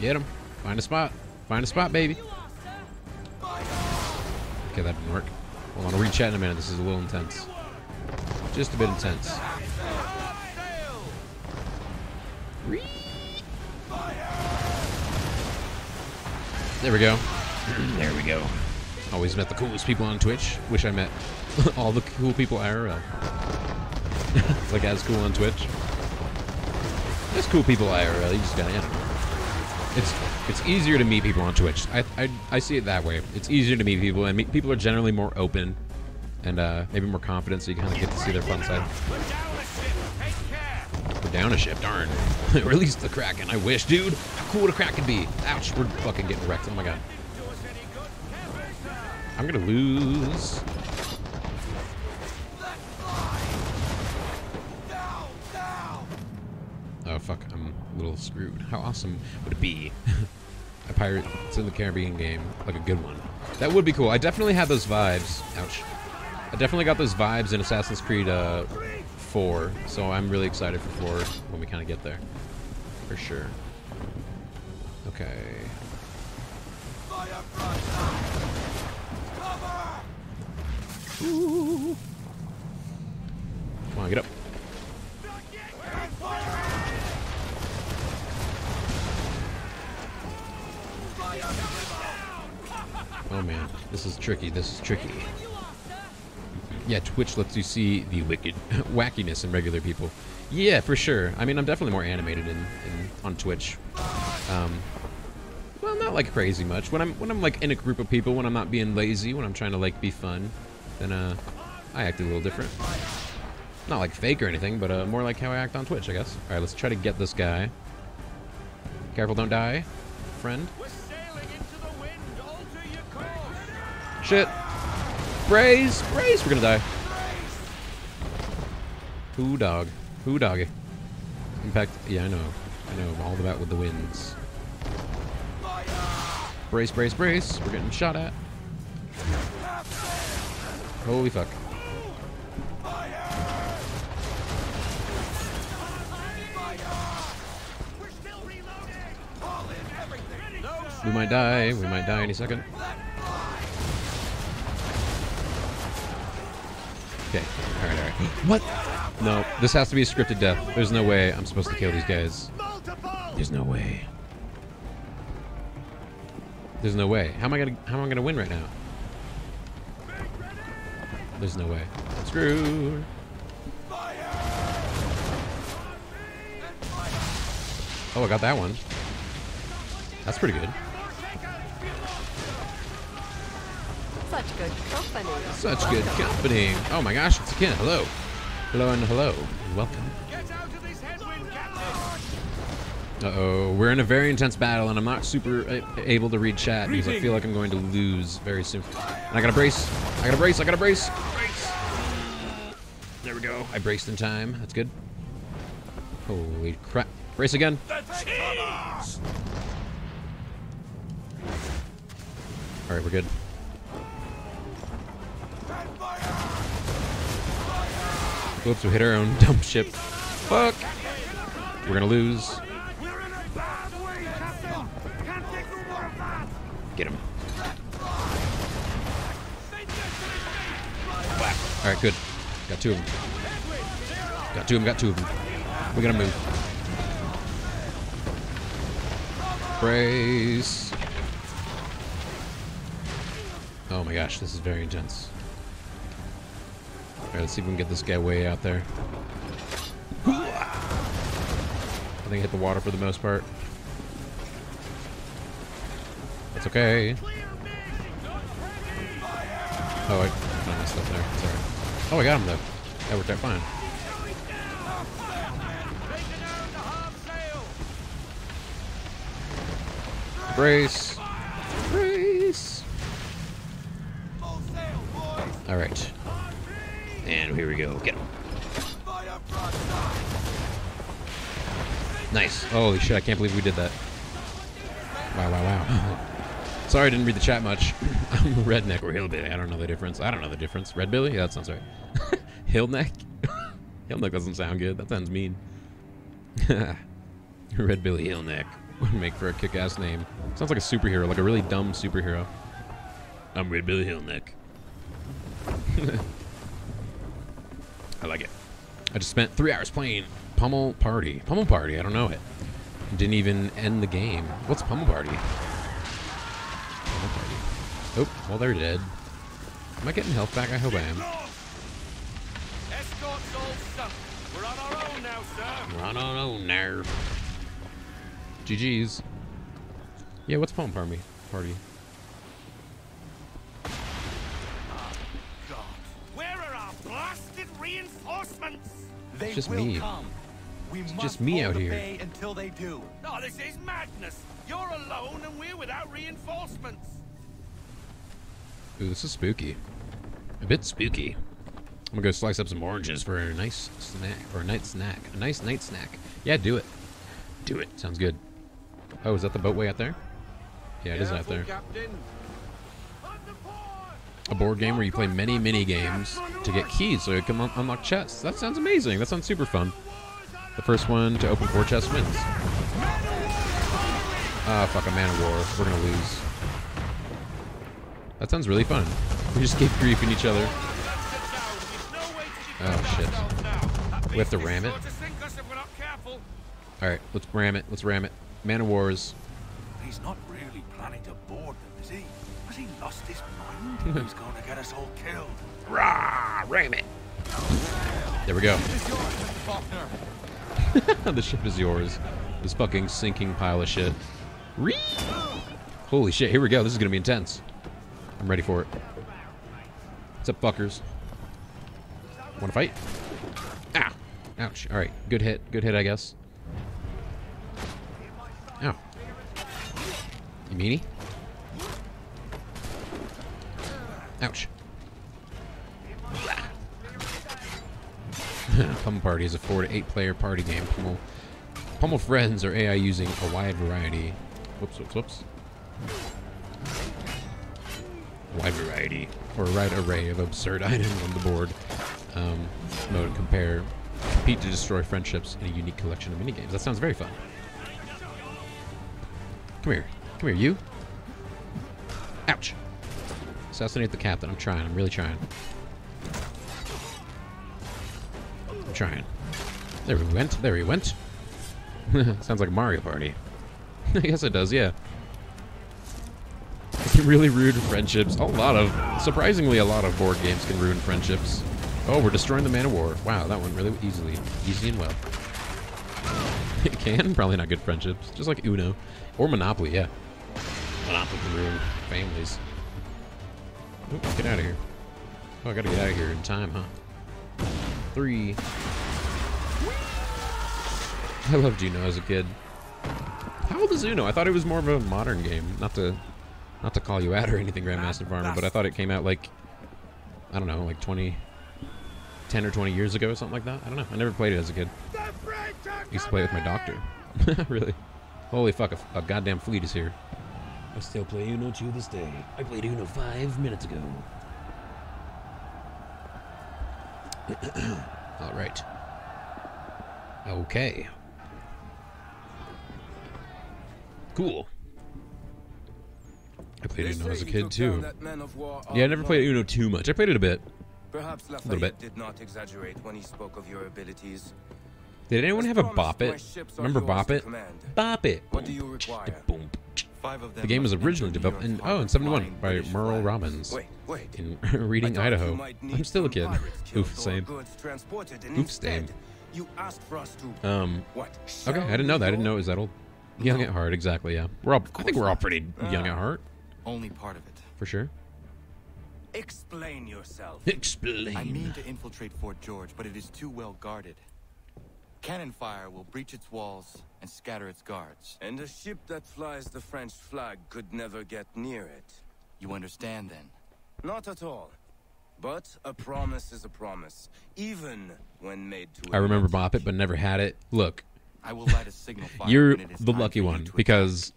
Get him. Find a spot. Find a spot, baby. Okay, that didn't work. On, I'll read chat in a minute. This is a little intense. Just a bit intense. There we go. there we go. Always met the coolest people on Twitch. Wish I met all the cool people IRL. it's like as cool on Twitch. There's cool people IRL. You just gotta, you know. It's it's easier to meet people on Twitch. I, I, I see it that way. It's easier to meet people, and meet, people are generally more open and uh, maybe more confident, so you kind of get to see their fun side. We're down a ship, darn. Release the Kraken, I wish, dude. How cool would a Kraken be? Ouch, we're fucking getting wrecked. Oh my god. I'm gonna lose. Little screwed. How awesome would it be? a Pirates in the Caribbean game, like a good one. That would be cool. I definitely had those vibes. Ouch. I definitely got those vibes in Assassin's Creed uh, 4, so I'm really excited for 4 when we kind of get there. For sure. Okay. Ooh. Come on, get up. Oh man, this is tricky. This is tricky. Yeah, Twitch lets you see the wicked wackiness in regular people. Yeah, for sure. I mean, I'm definitely more animated in, in on Twitch. Um, well, not like crazy much. When I'm when I'm like in a group of people, when I'm not being lazy, when I'm trying to like be fun, then uh, I act a little different. Not like fake or anything, but uh, more like how I act on Twitch, I guess. All right, let's try to get this guy. Careful, don't die, friend. Shit. Braze! Braze! We're gonna die. Who dog? Who doggy? In fact, yeah, I know. I know. I'm all about with the winds. Brace, brace, brace. We're getting shot at. Holy fuck. We might die. We might die any second. Okay. Alright, alright. What? No, this has to be a scripted death. There's no way I'm supposed to kill these guys. There's no way. There's no way. How am I gonna how am I gonna win right now? There's no way. Screw. Oh, I got that one. That's pretty good. Such good company. Such good company. Oh my gosh, it's a kid. Hello. Hello and hello. Welcome. Uh-oh. We're in a very intense battle, and I'm not super uh, able to read chat because I feel like I'm going to lose very soon. And I gotta brace. I gotta brace. I gotta brace. Brace. There we go. I braced in time. That's good. Holy crap. Brace again. Alright, we're good. Whoops, we hit our own dump ship. Fuck! We're gonna lose. Get him. Alright, good. Got two of them. Got two of them, got two of them. We gotta move. Brace. Oh my gosh, this is very intense. Alright, let's see if we can get this guy way out there. I think I hit the water for the most part. That's okay. Oh, I, messed up there. Sorry. Oh, I got him though. That worked out fine. Brace. Holy shit, I can't believe we did that. Wow, wow, wow. Sorry I didn't read the chat much. I'm a redneck or hillbilly. I don't know the difference. I don't know the difference. Red Billy? Yeah, that sounds right. Hillneck? Hillneck doesn't sound good. That sounds mean. Red Billy Hillneck would make for a kick-ass name. Sounds like a superhero, like a really dumb superhero. I'm Red Billy Hillneck. I like it. I just spent three hours playing Pummel Party. Pummel Party, I don't know it. Didn't even end the game. What's Pummel Party? Pummel Party. Oh, well, they're dead. Am I getting health back? I hope I am. We're on our own now, sir. We're on our own now. GG's. Yeah, what's Pummel Party? Party. Ah, God. Where are our blasted reinforcements? They just me. come. We It's just me out here. bay until they do. Oh, this is madness. You're alone and we're without reinforcements. Ooh, this is spooky. A bit spooky. I'm gonna go slice up some oranges for a nice snack, or a night snack. A nice night snack. Yeah, do it. Do it. Sounds good. Oh, is that the boatway out there? Yeah, it is out there. Captain. A board game where you play many mini games to get keys so you can un- unlock chests. That sounds amazing. That sounds super fun. The first one to open four chests wins. Ah, fuck a man of war. We're gonna lose. That sounds really fun. We just keep griefing each other. Oh shit. We have to ram it. To sink us if we're not careful. All right, let's ram it. Let's ram it. Man of Wars. He's not really planning to board them, is he? Has he lost his mind? He's going to get us all killed. Rah! Ram it. There we go. the ship is yours. This fucking sinking pile of shit. Ree! Holy shit! Here we go. This is gonna be intense. I'm ready for it. What's up, fuckers? Want to fight? Ow! Ouch! All right, good hit. Good hit, I guess. Oh. Ow! You meanie? Ouch! Pummel Party is a four to eight player party game. Pummel, Pummel Friends are AI using a wide variety. Whoops, whoops, whoops. wide variety or a wide array of absurd items on the board. Um, mode compare, compete to destroy friendships in a unique collection of minigames. That sounds very fun. Come here. Come here, you. Ouch. Assassinate the captain. I'm trying. I'm really trying. Trying. There we went. There we went. Sounds like Mario Party. I guess it does, yeah. It can really ruin friendships. A lot of, surprisingly, a lot of board games can ruin friendships. Oh, we're destroying the Man of War. Wow, that went really easily. Easy and well. It can? Probably not good friendships. Just like Uno. Or Monopoly, yeah. Monopoly can ruin families. Oop, get out of here. Oh, I gotta get out of here in time, huh? Three. I loved Uno as a kid. How old is Uno? I thought it was more of a modern game. Not to, not to call you out or anything, Grandmaster Farmer, but I thought it came out like, I don't know, like 20, 10 or 20 years ago or something like that. I don't know. I never played it as a kid. I used to play it with my doctor. really? Holy fuck, a, a goddamn fleet is here. I still play Uno to this day. I played Uno five minutes ago. All right. Okay. Cool. I played They Uno as a kid too. down that man of war Yeah, I never played Uno too much. I played it a bit. Perhaps little bit. did not exaggerate when he spoke of your abilities. Did anyone have a Bop It? Remember Bop It? Bop It. What do you require? Boom. Five of them The game was originally developed in a oh in 71 by Merle. Robbins Wait, wait. in Reading, Idaho. I'm still a kid. Oof, same. Oof, same. You asked for us to Um. what? Okay, I didn't know that. I didn't know it was that old. Young at heart, exactly. Yeah, we're all. I think we're all pretty young at uh, heart, Only part of it. for sure. Explain yourself. Explain. I mean to infiltrate Fort George, but it is too well guarded. Cannon fire will breach its walls and scatter its guards. And a ship that flies the French flag could never get near it. You understand then? Not at all. But a promise is a promise, even when made to I remember Bop It, but never had it. Look, I will light a signal fire you're when it is the lucky one because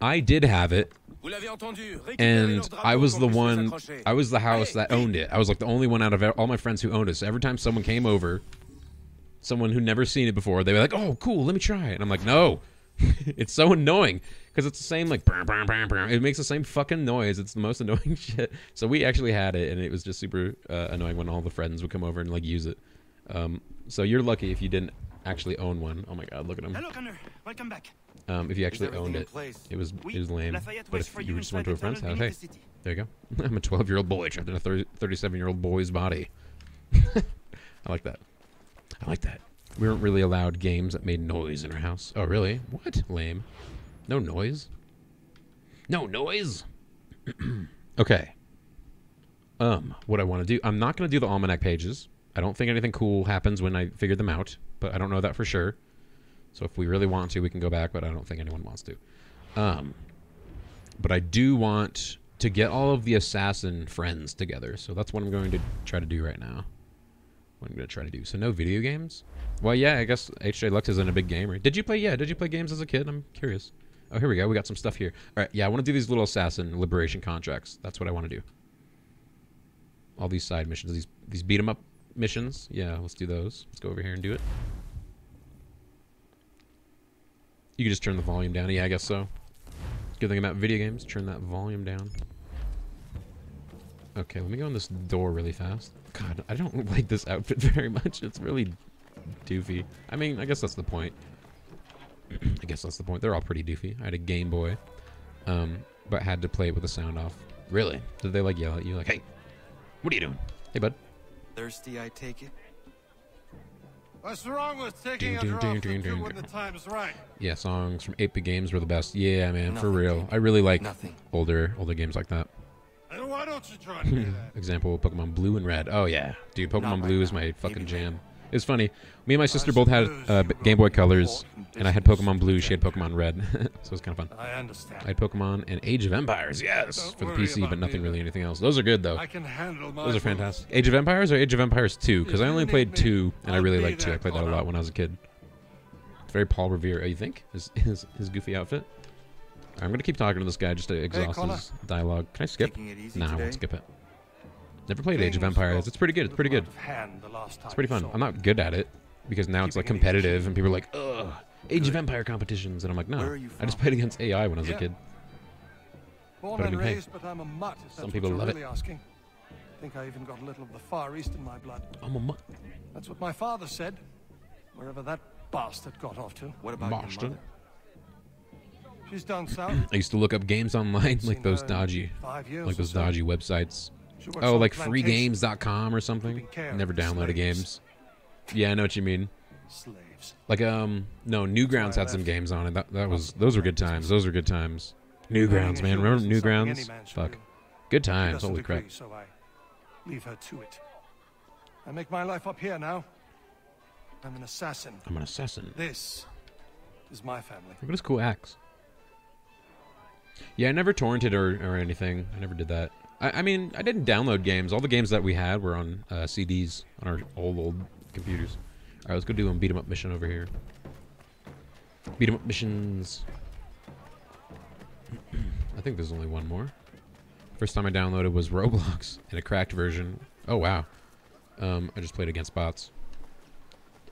I did have it, Vous l'avez entendu. Récupérez and I was the one, I was the house that owned it. I was like the only one out of all my friends who owned it. So every time someone came over, someone who never seen it before, they were like, "Oh, cool, let me try it." And I'm like, "No." it's so annoying because it's the same like brr, brr, brr, brr. it makes the same fucking noise. It's the most annoying shit. So we actually had it, and it was just super uh, annoying when all the friends would come over and like use it. Um, so you're lucky if you didn't actually own one. Oh my god, look at him. Hello, Connor. Welcome back. Um, if you actually owned it, it was it was lame. Lafayette But if you you just went to a friend's house, hey, the there you go. I'm a 12 year old boy trapped in a 37 year old boy's body. I like that. I like that. We weren't really allowed games that made noise in our house. Oh, really? What? Lame. No noise? No noise? okay. Um, what I want to do, I'm not going to do the almanac pages. I don't think anything cool happens when I figure them out, but I don't know that for sure. So if we really want to, we can go back, but I don't think anyone wants to. Um, but I do want to get all of the assassin friends together. So that's what I'm going to try to do right now. What I'm going to try to do. So no video games? Well, yeah, I guess HJ Lux isn't a big gamer. Did you play? Yeah, did you play games as a kid? I'm curious. Oh, here we go. We got some stuff here. All right, yeah, I want to do these little assassin liberation contracts. That's what I want to do. All these side missions, these these beat 'em up missions. Yeah, let's do those. Let's go over here and do it. You can just turn the volume down. Yeah, I guess so. Good thing about video games, turn that volume down. Okay, let me go in this door really fast. God, I don't like this outfit very much. It's really doofy. I mean, I guess that's the point. I guess that's the point. They're all pretty doofy. I had a Game Boy, um, but had to play it with the sound off. Really? Did they like yell at you like, "Hey, what are you doing? Hey, bud." Thirsty, I take it? What's wrong with taking Ding, a ding, draw ding, ding, ding, when ding. the time's right? Yeah, songs from 8-bit games were the best. Yeah, man, for real. I really like Nothing. older older games like that. And why don't you try to do that? Example: Pokemon Blue and Red. Oh yeah, dude, Pokemon Not right Blue is my fucking Maybe jam. Later. It's funny. Me and my sister both had uh, you b- were Game Boy Colors, and I had. Pokemon Blue. She had Pokemon Red, so it was kind of fun. I understand. I had Pokemon and Age of Empires, yes, Don't for the PC, but nothing me. really anything else. Those are good though. I can handle my Those are fantastic. Age of Empires or Age of Empires 2? Because I only played me, 2, and I I'll really liked 2. I played that a lot when I was a kid. It's very Paul Revere. You think? His, his, his goofy outfit? I'm gonna keep talking to this guy just to exhaust Connor. his dialogue. Can I skip? Taking nah, I won't skip it. Never played Age of Empires. It's pretty good. It's pretty good. little out of hand the last It's pretty fun. I'm not good at it because now it's like competitive and people are like, ugh, Age of Empire competitions, and I'm like, no. Where are you I just played against AI when I was a kid. Born But I and mean, hey, raised, but I'm a mutt. some people what you're love it. really Asking. think I even got a little of the Far East in my blood. I'm a mu- That's what my father said. Wherever that bastard got off to. What about Boston. your mother? She's down south. I used to look up games online like those dodgy, five years like or those so. dodgy websites. Oh, like freegames.com or something. Never downloaded games. Yeah, I know what you mean. Slaves. Like um, no, Newgrounds had some games on it. That that was those were good times. Those were good times. Newgrounds, man. Remember Newgrounds? Fuck. Good times. Holy crap. So I leave her to it. I make my life up here now. I'm an assassin. I'm an assassin. This is my family. Look at this cool axe. Yeah, I never torrented or, or anything. I never did that. I, I mean, I didn't download games. All the games that we had were on uh, CDs on our old, old computers. All right, let's go do a beat 'em up mission over here. Beat 'em up missions. I think there's only one more. First time I downloaded was Roblox in a cracked version. Oh wow. Um, I just played against bots.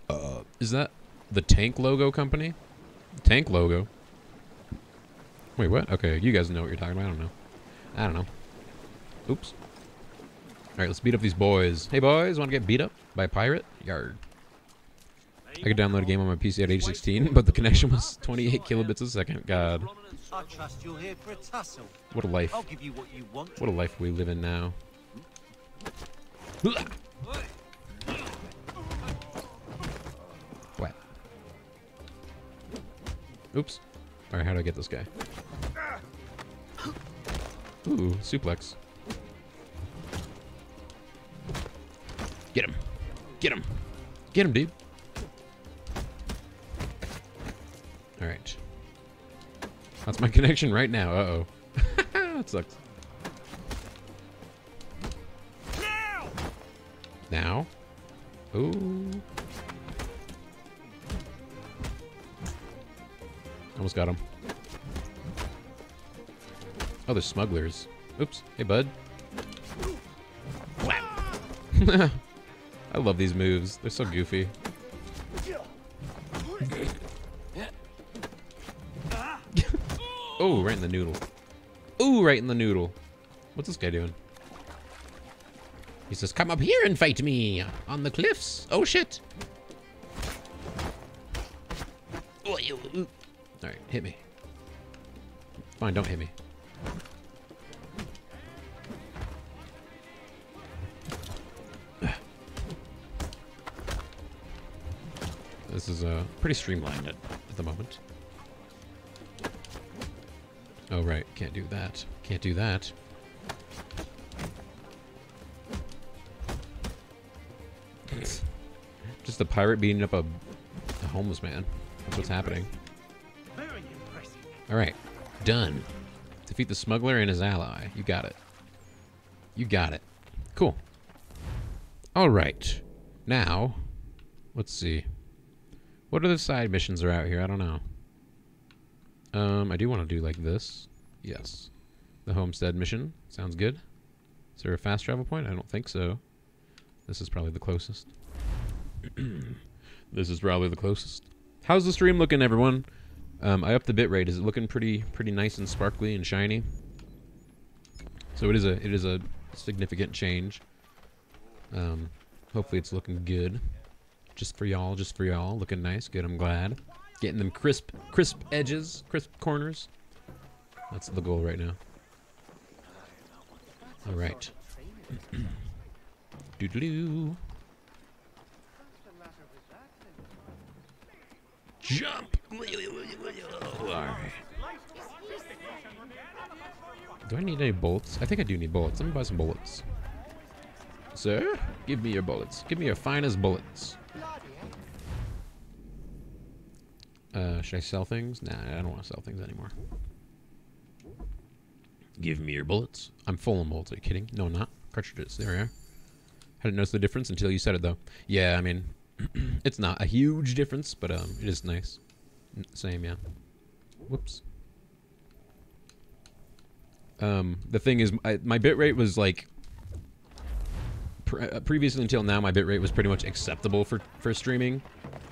Uh, is that the Tank Logo company? Tank logo. Wait, what? Okay, you guys know what you're talking about. I don't know. I don't know. Oops. All right, let's beat up these boys. Hey, boys, want to get beat up by a pirate? Yard. I could download a game on my PC at age 16, but the connection was 28 kilobits a second. God, I trust you're here for a tussle. what a life. I'll give you what. What a life we live in now. What? Oops. Alright, how do I get this guy? Ooh, suplex. Get him. Get him. Get him, dude. Alright. That's my connection right now. Uh-oh. that sucks. Now? Now? Ooh. Almost got him. Oh, there's smugglers. Oops. Hey, bud. I love these moves. They're so goofy. oh, right in the noodle. Oh, right in the noodle. What's this guy doing? He says, come up here and fight me on the cliffs. Oh, shit. All right, hit me. Fine, don't hit me. Pretty streamlined at, at the moment. Oh, right. Can't do that. Can't do that. Just a pirate beating up a, a homeless man. That's what's happening. All right, done. Defeat the smuggler and his ally. You got it. You got it. Cool. All right. Now, let's see. What other side missions are out here? I don't know. Um, I do want to do like this. Yes. The homestead mission. Sounds good. Is there a fast travel point? I don't think so. This is probably the closest. this is probably the closest. How's the stream looking, everyone? Um, I upped the bitrate. Is it looking pretty pretty nice and sparkly and shiny? So it is a it is a significant change. Um, hopefully it's looking good. Just for y'all, just for y'all, looking nice. Good. I'm glad. Getting them crisp crisp edges, crisp corners. That's the goal right now. All right. Doo doo doo. Jump. Alright. Do I need any bullets? I think I do need bullets. Let me buy some bullets. Sir, give me your bullets. Give me your finest bullets. Uh, should I sell things? Nah, I don't want to sell things anymore. Give me your bullets. I'm full of bullets. Are you kidding? No, I'm not. Cartridges. There we are. I didn't notice the difference until you said it, though. Yeah, I mean, it's not a huge difference, but um, it is nice. Same, yeah. Whoops. Um, the thing is, I, my bitrate was like pre- uh, previously until now, my bitrate was pretty much acceptable for for streaming,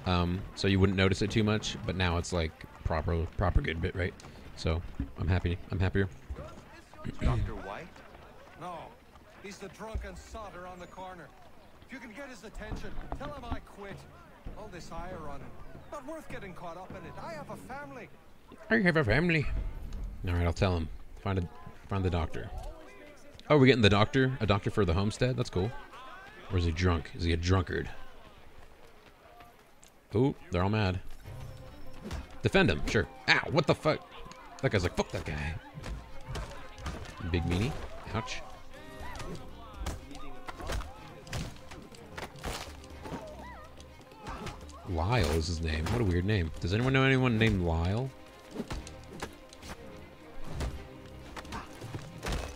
um, so you wouldn't notice it too much. But now it's like proper proper good bitrate, so I'm happy. I'm happier. Dr. White? No, he's the drunken sodder on the corner. If you can get his attention, tell him I quit. All this ire on him. Not worth getting caught up in it. I have a family. I have a family. All right, I'll tell him. Find a find the doctor. Oh, we're getting the doctor. A doctor for the homestead. That's cool. Or is he drunk? Is he a drunkard? Oh, they're all mad. Defend him, sure. Ow, what the fuck? That guy's like, fuck that guy. Big meanie. Ouch. Lyle is his name. What a weird name. Does anyone know anyone named Lyle?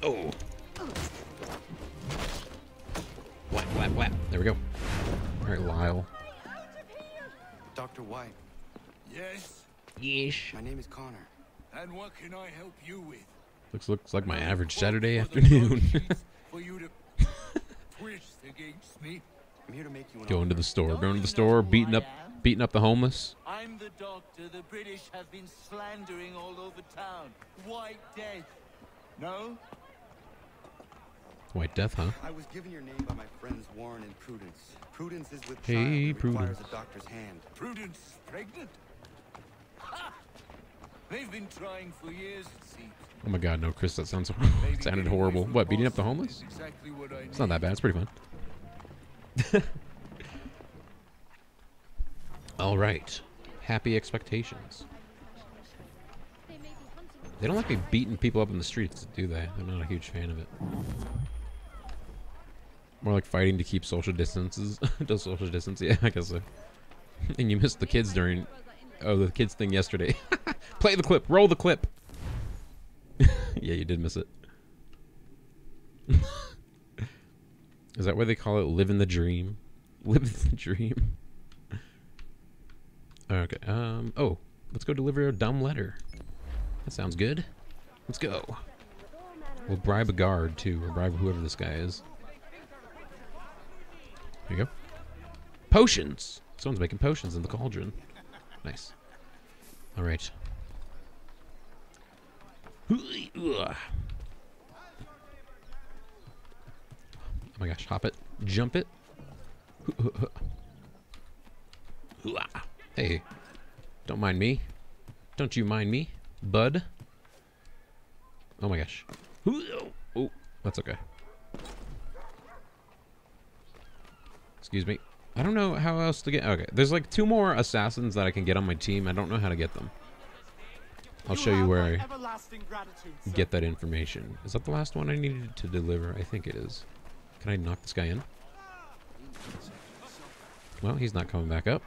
Oh. Whap, whap, whap. There we go. All right, Lyle. Dr. White. Yes? Yes. My name is Connor. And what can I help you with? Looks looks like my average Saturday afternoon. For you to twist against me? I'm here to make you an going to the offer. store, going to the store, beating up, beating up the homeless. I'm the doctor the British have been slandering all over town. White Death. No? White Death, huh? I was given your name by my friends Warren and Prudence. Prudence is with Hey, child and requires Prudence. a doctor's hand. Prudence pregnant? Ha! They've been trying for years, it seems. Oh my God, no, Chris, that sounds Maybe sounded horrible. What, beating up the homeless? Exactly what I It's not that bad. It's pretty fun. All right, happy expectations. They don't like me beating people up in the streets, do they? I'm not a huge fan of it. More like fighting to keep social distances. Does social distance? Yeah, I guess so. and you missed the kids during. Oh, the kids thing yesterday. Play the clip. Roll the clip. yeah, you did miss it. Is that why they call it living the dream? Live the dream. Okay. Um. Oh, let's go deliver a dumb letter. That sounds good. Let's go. We'll bribe a guard too, or bribe whoever this guy is. There you go. Potions. Someone's making potions in the cauldron. Nice. All right. Oh my gosh, hop it, jump it. Hey, don't mind me. Don't you mind me, bud? Oh my gosh. Oh, that's okay. Excuse me. I don't know how else to get. Okay, there's like two more assassins that I can get on my team. I don't know how to get them. I'll show you where I get that information. Is that the last one I needed to deliver? I think it is. Can I knock this guy in? Well, he's not coming back up.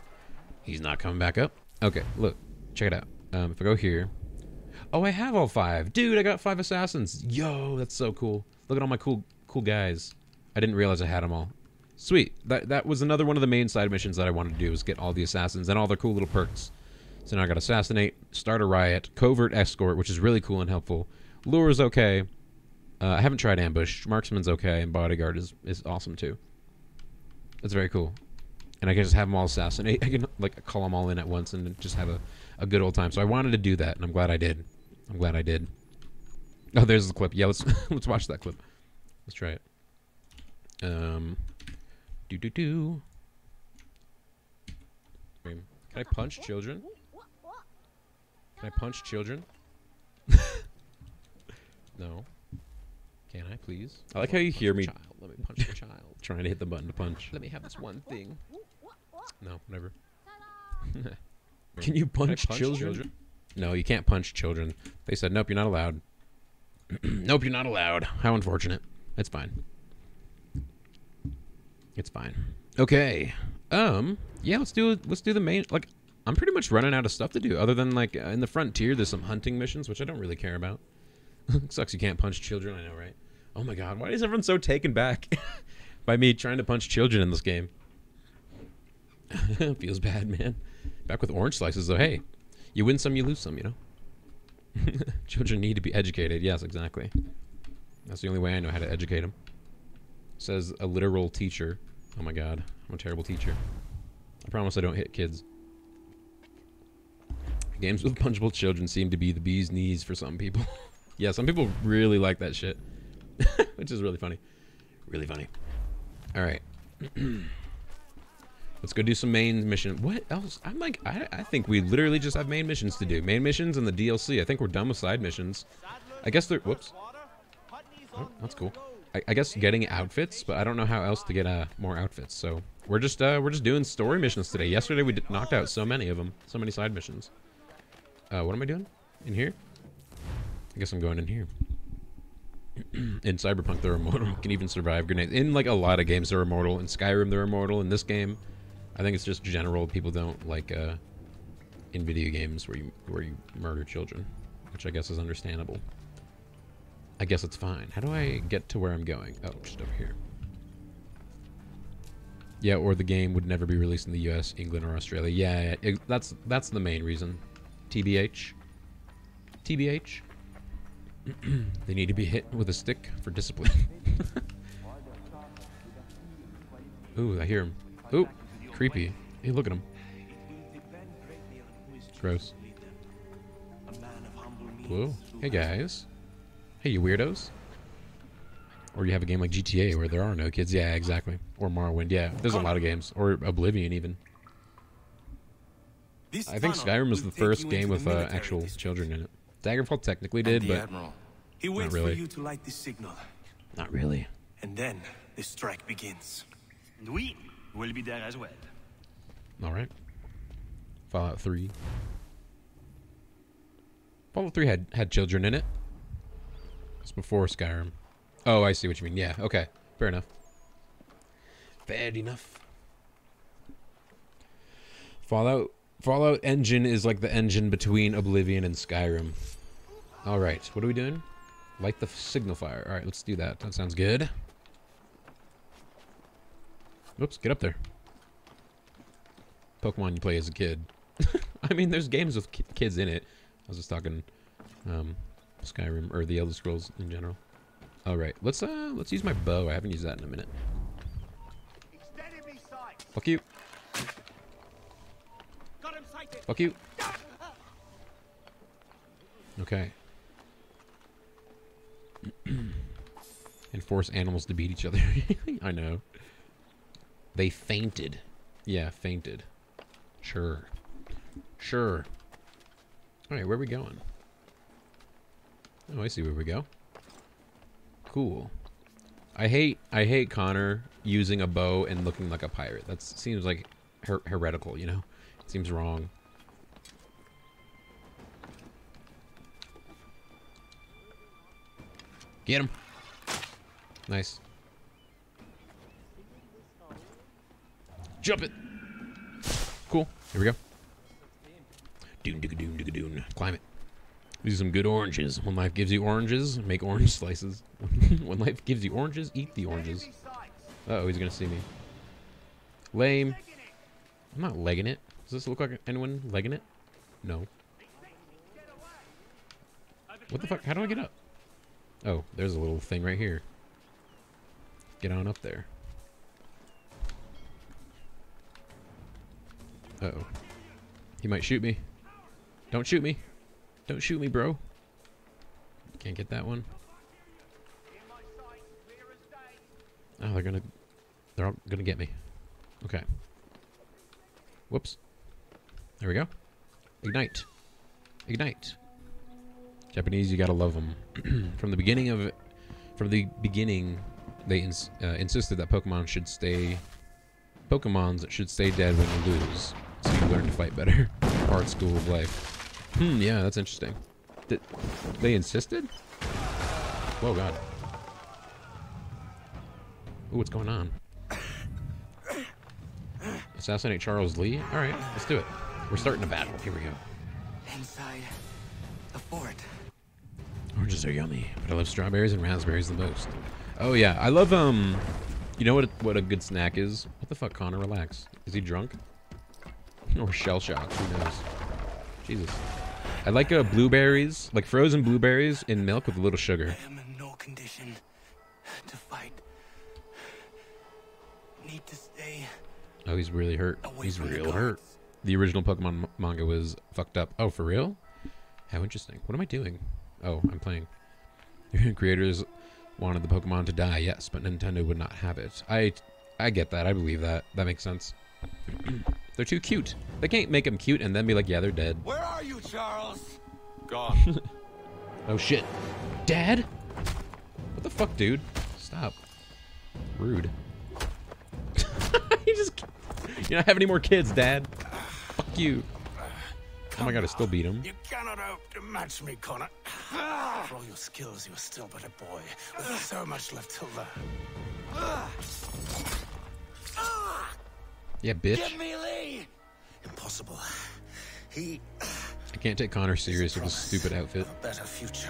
He's not coming back up. Okay, look. Check it out. Um, if I go here. Oh, I have all five. Dude, I got five assassins. Yo, that's so cool. Look at all my cool cool guys. I didn't realize I had them all. Sweet. That that was another one of the main side missions that I wanted to do was get all the assassins and all their cool little perks. So now I got assassinate, start a riot, covert escort, which is really cool and helpful. Lure is okay. Uh, I haven't tried ambush. Marksman's okay, and bodyguard is is awesome too. It's very cool, and I can just have them all assassinate. I can like call them all in at once and just have a, a good old time. So I wanted to do that, and I'm glad I did. I'm glad I did. Oh, there's the clip. Yeah, let's let's watch that clip. Let's try it. Um, do do do. Can I punch children? Can I punch children? no. Can I please? I like how you hear me. Child. Let me punch the child. Trying to hit the button to punch. Let me have this one thing. No, whatever. Can you punch, punch children? children? No, you can't punch children. They said, nope, you're not allowed. nope, you're not allowed. How unfortunate. It's fine. It's fine. Okay. Um. Yeah. Let's do. Let's do the main. Like, I'm pretty much running out of stuff to do. Other than like uh, in the frontier, there's some hunting missions which I don't really care about. Sucks you can't punch children. I know, right? Oh my god, why is everyone so taken back by me trying to punch children in this game? Feels bad, man. Back with orange slices, though. Hey, you win some, you lose some. You know. Children need to be educated. Yes, exactly. That's the only way I know how to educate them. Says a literal teacher. Oh my god, I'm a terrible teacher. I promise I don't hit kids. Games with punchable children seem to be the bee's knees for some people. yeah, some people really like that shit. Which is really funny. Really funny. Alright. Let's go do some main mission. What else? I'm like, I, I think we literally just have main missions to do. Main missions and the DLC. I think we're done with side missions. I guess they're, whoops. Oh, that's cool. I, I, guess getting outfits, but I don't know how else to get uh, more outfits. So we're just uh, we're just doing story missions today. Yesterday we did, knocked out so many of them, so many side missions. Uh, what am I doing? In here? I guess I'm going in here. in Cyberpunk, they're immortal. Can even survive grenades. In like a lot of games, they're immortal. In Skyrim, they're immortal. In this game, I think it's just general. People don't like uh, in video games where you where you murder children, which I guess is understandable. I guess it's fine. How do I get to where I'm going? Oh, just over here. Yeah, or the game would never be released in the U.S., England, or Australia. Yeah, it, that's that's the main reason. TBH. TBH. they need to be hit with a stick for discipline. Ooh, I hear him. Ooh, creepy. Hey, look at him. Gross. Whoa. Hey, guys. Hey, you weirdos. Or you have a game like GTA where there are no kids. Yeah, exactly. Or Morrowind. Yeah, there's a lot of games. Or Oblivion, even. I think Skyrim was the first game with uh, actual district. children in it. Daggerfall technically did, but Admiral. He waits not really. for you to light the signal. Not really. And then the strike begins. And we will be there as well. All right. Fallout 3. Fallout 3 had had children in it. It's before Skyrim. Oh, I see what you mean. Yeah, okay. Fair enough. Fair enough. Fallout Fallout engine is like the engine between Oblivion and Skyrim. Alright, what are we doing? Light the signal fire. Alright, let's do that. That sounds good. Oops, get up there. Pokemon you play as a kid. I mean, there's games with kids in it. I was just talking um, Skyrim or the Elder Scrolls in general. All right, let's uh let's use my bow. I haven't used that in a minute. Fuck you. Fuck you. Okay. and force animals to beat each other. I know. They fainted. Yeah, fainted. Sure. Sure. Alright, where are we going? Oh, I see where we go. Cool. I hate I hate Connor using a bow and looking like a pirate. That seems like her heretical, you know? It seems wrong. Get him. Nice. Jump it. Cool. Here we go. Doon digga doon digga doon. Climb it. These are some good oranges. When life gives you oranges, make orange slices. when life gives you oranges, eat the oranges. Uh oh, he's gonna see me. Lame. I'm not legging it. Does this look like anyone legging it? No. What the fuck? How do I get up? Oh, there's a little thing right here. Get on up there. Uh oh He might shoot me. Don't shoot me. Don't shoot me, bro. Can't get that one. Oh, they're gonna... They're all gonna get me. Okay. Whoops. There we go. Ignite. Ignite. Japanese, you gotta love them. from the beginning of... From the beginning, they ins uh, insisted that Pokemon should stay, Pokemons should stay dead when you lose, so you learn to fight better. Hard school of life. Hmm, yeah, that's interesting. Did they insisted? Oh god. Ooh, what's going on? Assassinate Charles Lee? Alright, let's do it. We're starting a battle. Here we go. Inside the fort. Oranges are yummy, but I love strawberries and raspberries the most. Oh yeah, I love um. You know what? What a good snack is? What the fuck, Connor? Relax. Is he drunk? Or shell shocked? Who knows? Jesus. I like uh, blueberries, like frozen blueberries in milk with a little sugar. I am in no condition to fight. Need to stay. Oh, he's really hurt. He's real hurt. The original Pokemon manga was fucked up. Oh, for real? How interesting. What am I doing? Oh, I'm playing. Creators wanted the Pokemon to die, yes, but Nintendo would not have it. I, I get that. I believe that. That makes sense. they're too cute. They can't make them cute and then be like, yeah, they're dead. Where are you, Charles? Gone. Oh shit. Dad? What the fuck, dude? Stop. Rude. you just You don't have any more kids, Dad. Fuck you. Oh my god, I still beat him. You cannot hope to match me, Connor. Ah. For all your skills, you are still but a boy with so much left to learn. Ah. Ah. Yeah, bitch. Give me Lee! Impossible. He I can't take Connor serious with his stupid outfit. a better future.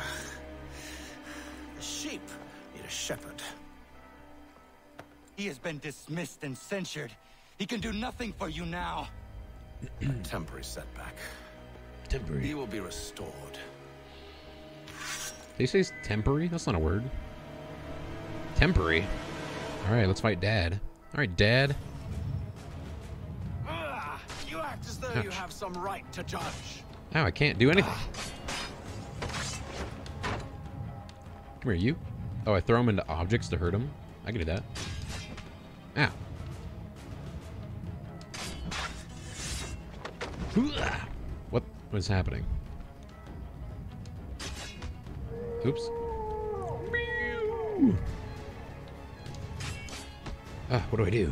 The sheep need a shepherd. He has been dismissed and censured. He can do nothing for you now. A temporary setback. Temporary. He will be restored. Did he say temporary? That's not a word. Temporary. Alright, let's fight Dad. Alright, Dad. Ah, act as though you have some right to judge. Ow, I can't do anything. Come here, you. Oh, I throw him into objects to hurt him? I can do that. Ow. What was happening? Oops. Ah, what do I do?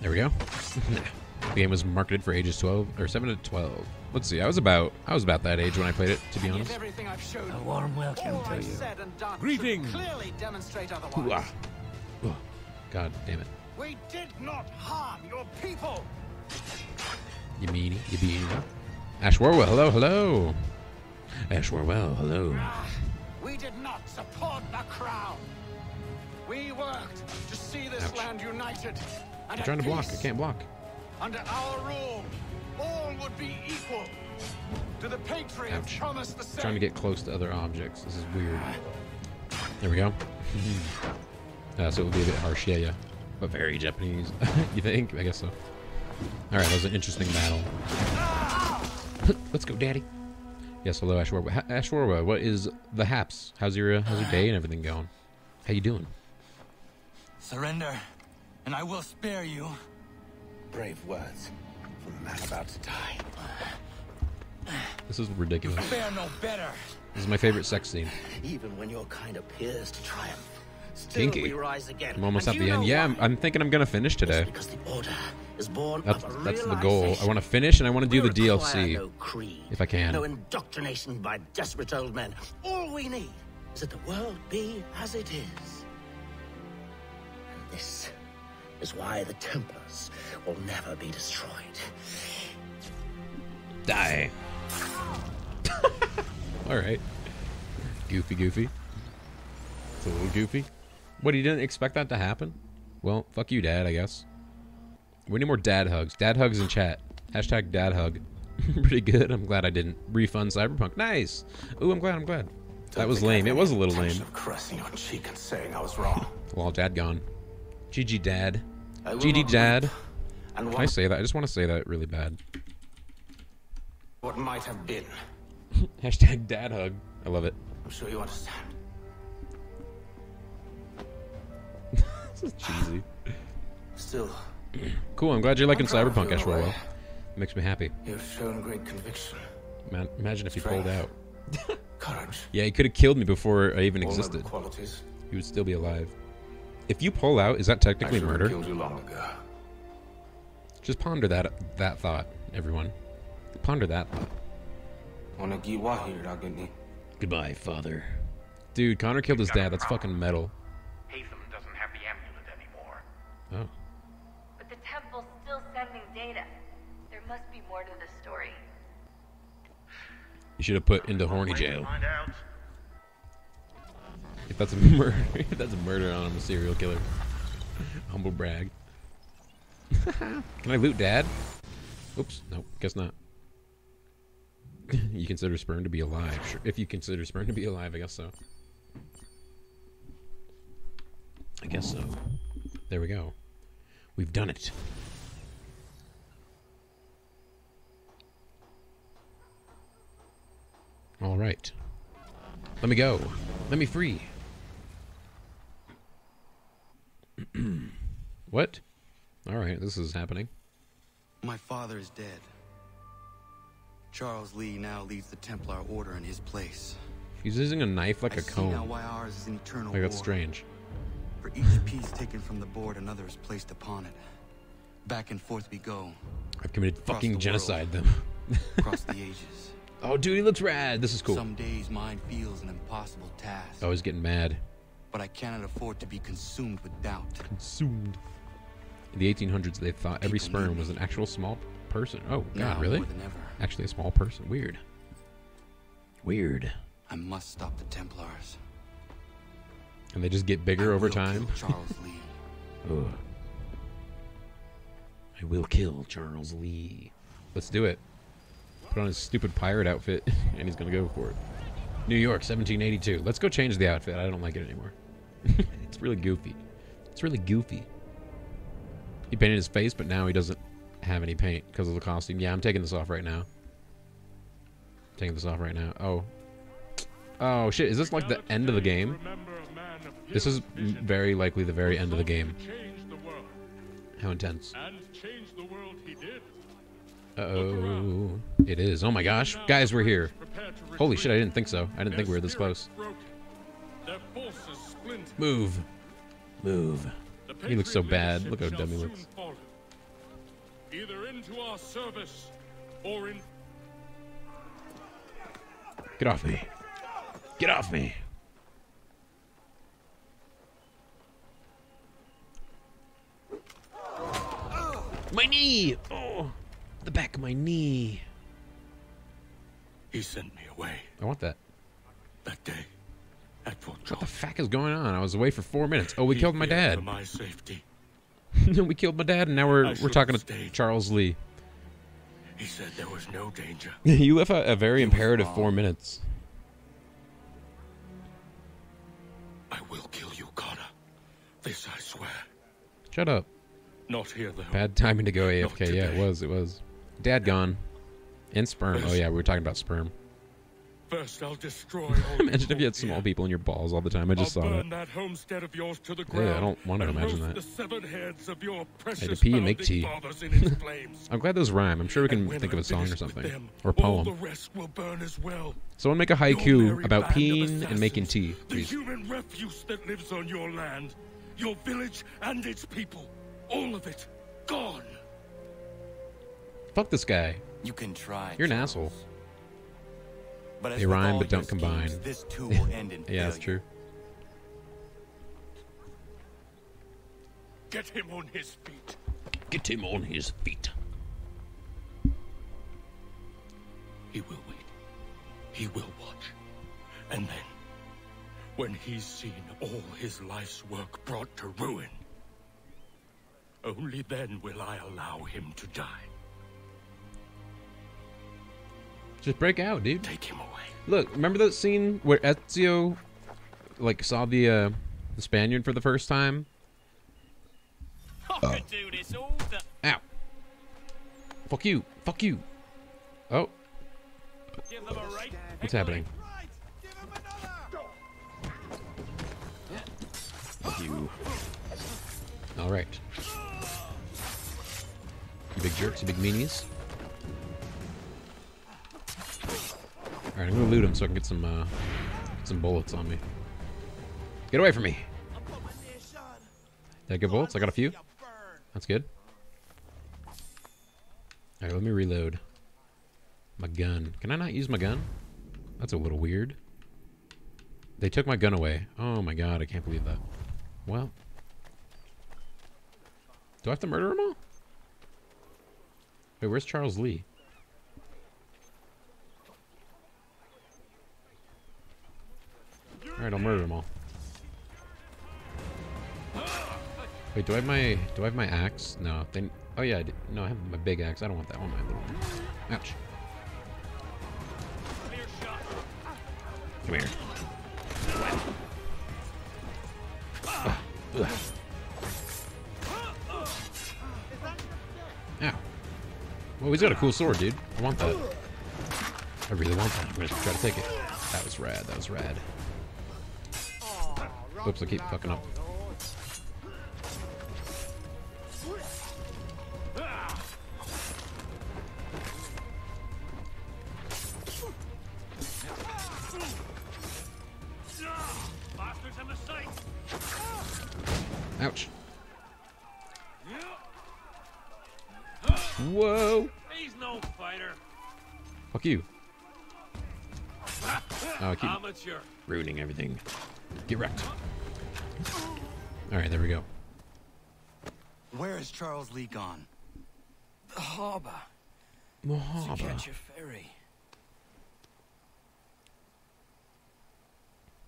There we go. the game was marketed for ages 12 or 7 to 12. Let's see. I was about I was about that age when I played it, to be honest. everything I've shown A warm welcome all to I've you. said and done should Greetings. clearly demonstrate otherwise. Hooah. God damn it. We did not harm your people. You meanie, you beanie. Ash Warwell, hello, hello. Ash Warwell, hello. Ah, we did not support the crown. We worked to see this Ouch. land united. And I'm trying to block. I can't block. Under our rule, all would be equal. To the patriots Ouch. promised the same. Trying to get close to other objects. This is weird. There we go. uh, so it would be a bit harsh, yeah, yeah. But very Japanese. you think? I guess so. Alright, that was an interesting battle. Let's go, Daddy. Yes, hello, Ash Warwa. Ha- Ash Warwa, what is the haps? How's your uh, how's your day and everything going? How you doing? Surrender, and I will spare you. Brave words from a man about to die. This is ridiculous. Bear no better. This is my favorite sex scene. Even when your kind appears to triumph, still Kinky. we rise again. I'm almost And at the end. know Yeah. I'm, I'm thinking I'm gonna finish today. Because the order is born That's of that's the goal. I want to finish and I want to do we the require DLC No creed, if I can. No indoctrination by desperate old men. All we need is that the world be as it is. And this is why the Templars will never be destroyed. Die. All right. Goofy, goofy. It's a little goofy. What, he didn't expect that to happen? Well, fuck you, Dad, I guess. We need more dad hugs. Dad hugs in chat. Hashtag dad hug. Pretty good. I'm glad I didn't refund Cyberpunk. Nice. Ooh, I'm glad, I'm glad. That was lame. It was a little lame. Caressing your cheek and saying I was wrong. Well, Dad gone. GG, Dad. I will GG, not Dad. Can I say that? I just want to say that really bad. what might have been. Hashtag dad hug. I love it. I'm sure you understand. This is cheesy. Still, Cool. I'm glad you're liking I'm proud of Cyberpunk, you in a Ashwell. way. Makes me happy. you've shown great conviction, Man, imagine if he pulled out. courage, Yeah, he could have killed me before I even all existed. qualities. He would still be alive. If you pull out, is that technically I murder? killed you long ago. Just ponder that that thought, everyone. Ponder that thought. Goodbye, father. Dude, Connor killed his dad. That's fucking metal. Haytham doesn't have the amulet anymore. Oh. But the temple's still sending data. There must be more to this story. You should have put into horny jail. If that's a murder, if that's a murder on him, a serial killer. Humble brag. Can I loot dad? Oops. Nope. Guess not. you consider sperm to be alive. Sure. If you consider sperm to be alive, I guess so. I guess so. There we go. We've done it. All right. Let me go. Let me free. what? All right, this is happening. My father is dead. Charles Lee now leads the Templar Order in his place. He's using a knife like I a see now comb. why ours is an eternal Like that's war. strange. For each piece taken from the board, another is placed upon it. Back and forth we go. I've committed Across fucking the genocide world. them. across the ages. Oh, dude, he looks rad. This is cool. Some days mine feels an impossible task, Oh, he's getting mad. But I cannot afford to be consumed with doubt. Consumed. In the 1800s, they thought every People need sperm was an actual small person. Oh, God, Now really? more than ever. Actually, a small person. Weird. Weird. I must stop the Templars. And they just get bigger I over time. Charles Lee. Ugh. I will kill Charles Lee. Let's do it. Put on his stupid pirate outfit, and he's gonna go for it. New York, 1782. Let's go change the outfit. I don't like it anymore. it's really goofy. It's really goofy. He painted his face, but now he doesn't have any paint because of the costume. Yeah, I'm taking this off right now. taking this off right now. Oh. Oh, shit. Is this like the end of the game? This is very likely the very end of the game. How intense. Uh-oh. It is. Oh my gosh. Guys, we're here. Holy shit, I didn't think so. I didn't think we were this close. Their forces splintered. Move. Move. He looks so bad. Look how dumb he looks. Either into our service or in Get off me. Get off me. My knee! Oh, the back of my knee. He sent me away I want that. that day at Fort What the fuck is going on? I was away for four minutes. Oh, we He killed my dad. For my safety. we killed my dad, and now we're I we're talking to stayed. Charles Lee. He said there was no danger. you left a, a very imperative four minutes. I will kill you, Connor. This I swear. Shut up. Not here, though. Bad timing to go AFK. Yeah, it was. It was. Dad gone. And sperm. Oh yeah, we were talking about sperm. First, I'll destroy all Imagine if you had small people in your balls all the time. I just I'll saw burn that. that homestead of yours to the ground. Yeah. I don't want to imagine that. The severed heads of your I had precious to pee and make tea. fathers in its flames. I'm glad those rhyme. I'm sure we can think of a song or something. them, Or a All the poem. rest will burn as well. Someone make a haiku about peeing and making tea, The please. human refuse that lives on your land, your village and its people, all of it, gone. Fuck this guy. You can try. You're an asshole. But They rhyme but don't combine. schemes, This too will end in yeah, that's true. Get him on his feet. Get him on his feet. He will wait. He will watch. And then, when he's seen all his life's work brought to ruin, only then will I allow him to die. Just break out, dude. Take him away. Look, remember that scene where Ezio, like, saw the uh, the Spaniard for the first time? I could do this all the Ow. Fuck you. Fuck you. Oh, give them a right. what's happening? Fuck you. All right. You big jerks, you big meanies. All right, I'm gonna loot him so I can get some uh, get some bullets on me. Get away from me! Did I get bullets? I got a few. That's good. All right, let me reload my gun. Can I not use my gun? That's a little weird. They took my gun away. Oh my god, I can't believe that. Well, do I have to murder them all? Wait, where's Charles Lee? Alright, I'll murder them all. Wait, do I have my do I have my axe? No. Then oh yeah, I do. no, I have my big axe. I don't want that one. My little. one. Ouch. Come here. Ugh. Ow. Well, he's got a cool sword, dude. I want that. I really want that. I'm gonna try to take it. That was rad. That was rad. Oops, I keep fucking up. Charles Lee gone? The harbor. To catch a ferry.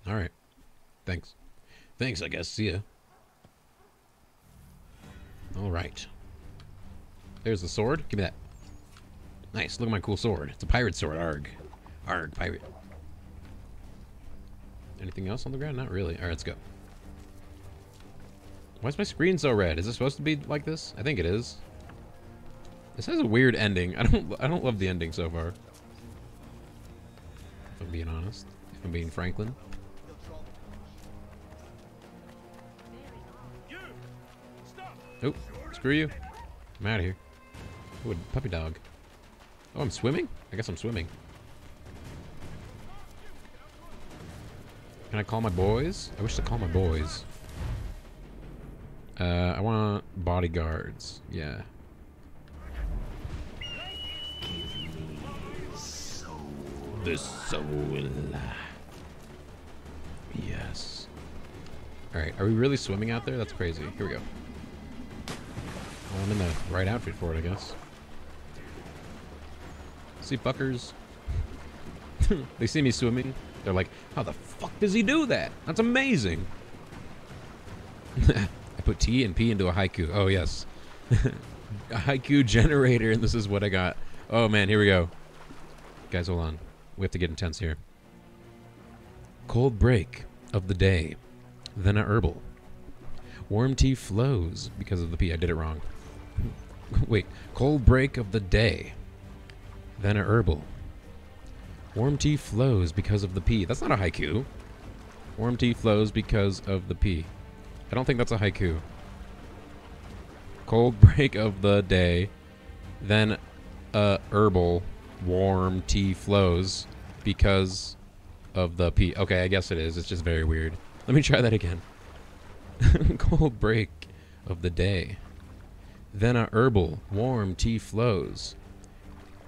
Alright. Thanks. Thanks, I guess. See ya. Alright. There's the sword. Give me that. Nice. Look at my cool sword. It's a pirate sword. Arg. Arg, pirate. Anything else on the ground? Not really. Alright, let's go. Why is my screen so red? Is it supposed to be like this? I think it is. This has a weird ending. I don't I don't love the ending so far. If I'm being honest. If I'm being Franklin. Oh, screw you. I'm out of here. Oh, a puppy dog. Oh, I'm swimming? I guess I'm swimming. Can I call my boys? I wish to call my boys. Uh, I want bodyguards. Yeah. The soul. Yes. Alright, are we really swimming out there? That's crazy. Here we go. Well, I'm in the right outfit for it, I guess. See fuckers? they see me swimming. They're like, how the fuck does he do that? That's amazing. I put T and P into a haiku. Oh, yes. a haiku generator, and this is what I got. Oh, man, here we go. Guys, hold on. We have to get intense here. Cold break of the day. Then a herbal. Warm tea flows because of the P. I did it wrong. Wait. Cold break of the day. Then a herbal. Warm tea flows because of the P. That's not a haiku. Warm tea flows because of the P. I don't think that's a haiku. Cold break of the day. Then a herbal. Warm tea flows because of the P. Okay, I guess it is. It's just very weird. Let me try that again. Cold break of the day. Then a herbal warm tea flows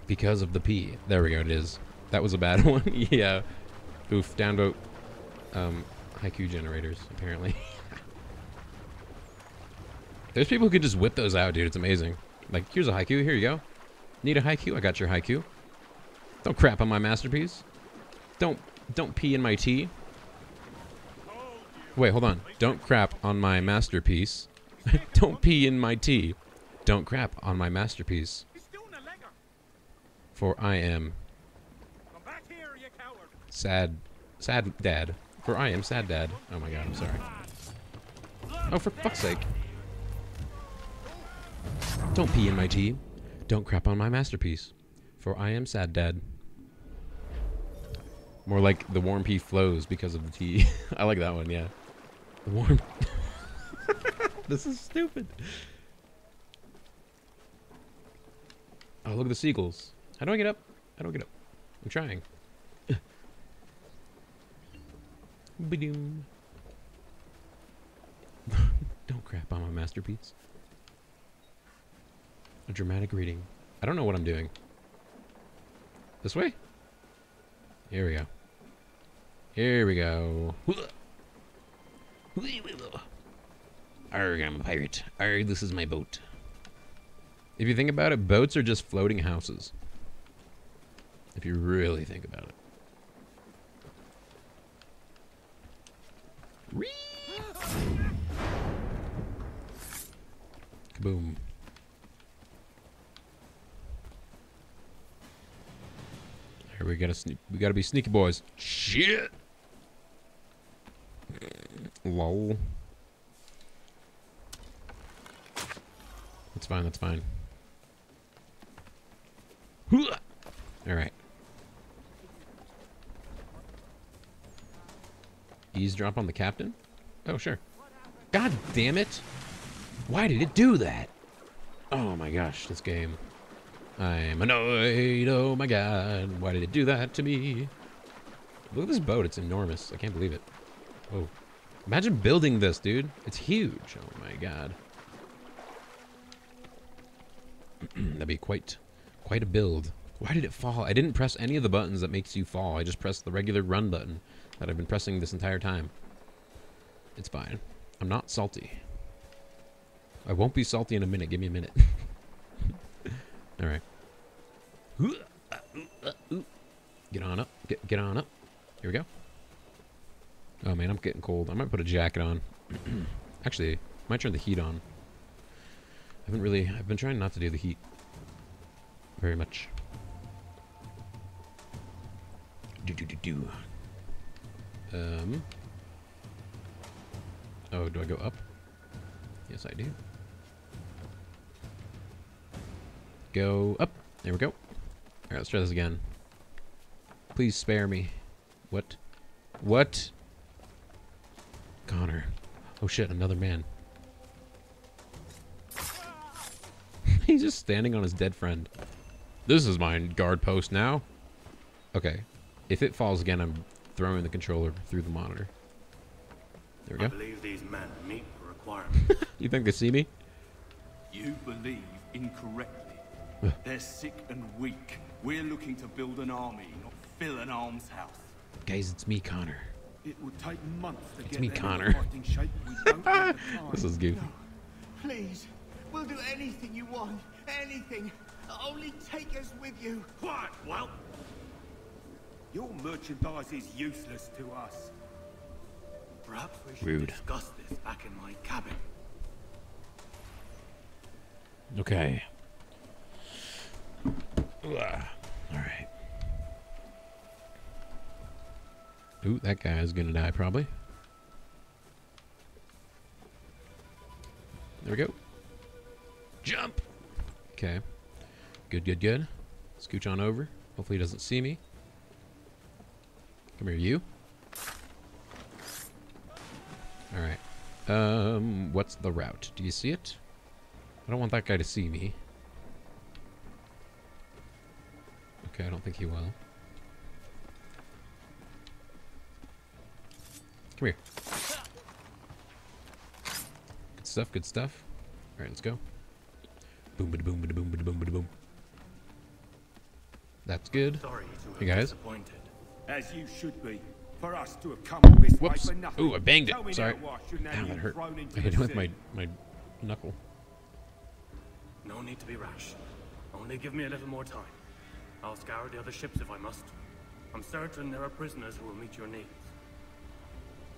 because of the P. There we go. It is. That was a bad one. yeah. Oof. Downvote. Um, haiku generators. Apparently. There's people who can just whip those out, dude. It's amazing. Like, here's a haiku. Here you go. Need a haiku? I got your haiku. Don't crap on my masterpiece. Don't don't pee in my tea. Wait, hold on. Don't crap on my masterpiece. don't pee in my tea. Don't crap on my masterpiece. For I am sad sad dad. For I am sad dad. Oh my god, I'm sorry. Oh, for fuck's sake. Don't pee in my tea. Don't crap on my masterpiece. For I am sad dad. More like the warm pee flows because of the tea. I like that one, yeah. The warm. this is stupid. Oh, look at the seagulls. How do I get up? How do I get up? I'm trying. Don't crap on my masterpiece. A dramatic reading. I don't know what I'm doing. This way? Here we go. Here we go. Arg, I'm a pirate. Arg, this is my boat. If you think about it, boats are just floating houses. If you really think about it. Boom. We gotta sneak. We gotta be sneaky boys. Shit. Lol. That's fine. That's fine. All right. Eavesdrop on the captain? Oh, sure. God damn it. Why did it do that? Oh my gosh, this game. I'm annoyed. Oh my god. Why did it do that to me? Look at this boat. It's enormous. I can't believe it. Oh. Imagine building this, dude. It's huge. Oh my god. That'd be quite, quite a build. Why did it fall? I didn't press any of the buttons that makes you fall. I just pressed the regular run button that I've been pressing this entire time. It's fine. I'm not salty. I won't be salty in a minute. Give me a minute. All right. Get on up. Get get on up. Here we go. Oh man, I'm getting cold. I might put a jacket on. Actually, might turn the heat on. I haven't really. I've been trying not to do the heat very much. Do do do do. Um. Oh, do I go up? Yes, I do. Go up. There we go. Alright, let's try this again. Please spare me. What? What? Connor. Oh shit, another man. He's just standing on his dead friend. This is my guard post now. Okay. If it falls again, I'm throwing the controller through the monitor. There we I go. believe these men meet the requirements. You think they see me? you believe incorrectly. They're sick and weak. We're looking to build an army, not fill an almshouse. Guys, it's me, Connor. It would take months to It's get me, Connor. shape. We don't have the time. This is goofy. Please, we'll do anything you want. Anything. Only take us with you. Quiet, well. Your merchandise is useless to us. Perhaps we should Rude. discuss this back in my cabin. Okay. Alright. Ooh, that guy is gonna die probably. There we go. Jump! Okay. Good, good, good. Scooch on over. Hopefully he doesn't see me. Come here, you. Alright. Um, what's the route? Do you see it? I don't want that guy to see me. Okay, I don't think he will. Come here. Good stuff, good stuff. Alright, let's go. Boom, bada boom, bada boom, bada boom, bada boom. That's good. Sorry Hey guys. disappointed. As you should be. For us to have come this Whoops. way for nothing. Ooh, I banged it. Sorry. now why shouldn't have Damn, that hurt. I hit it with my, my knuckle. No need to be rash. Only give me a little more time. I'll scour the other ships if I must. I'm certain there are prisoners who will meet your needs.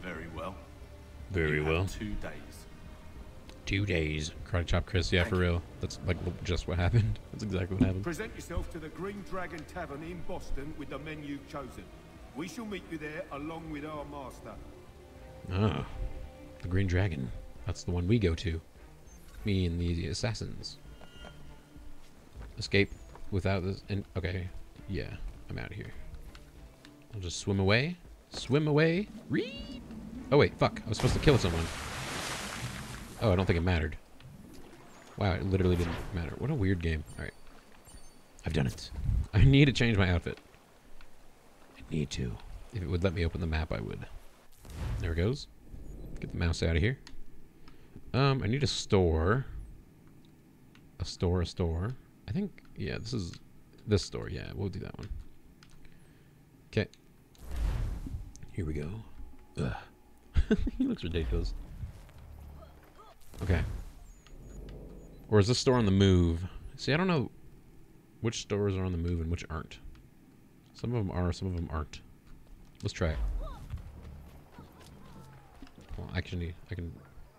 Very well. Very You have well. Two days. Two days. Karate chop Chris. Yeah, for real. That's like just what happened. That's exactly what happened. Present yourself to the Green Dragon Tavern in Boston with the men you've chosen. We shall meet you there along with our master. Ah, the Green Dragon. That's the one we go to. Me and the assassins. Escape without this. And okay, yeah, I'm out of here. I'll just swim away. Swim away. Read. Oh wait, fuck! I was supposed to kill someone. Oh, I don't think it mattered. Wow, it literally didn't matter. What a weird game. All right, I've done it. I need to change my outfit. I need to. If it would let me open the map, I would. There it goes. Get the mouse out of here. Um, I need a store. A store, a store. I think, yeah, this is this store. Yeah, we'll do that one. Okay. Here we go. Ugh. he looks ridiculous. Okay. Or is this store on the move? See, I don't know which stores are on the move and which aren't. Some of them are, some of them aren't. Let's try it. Well, actually, I can...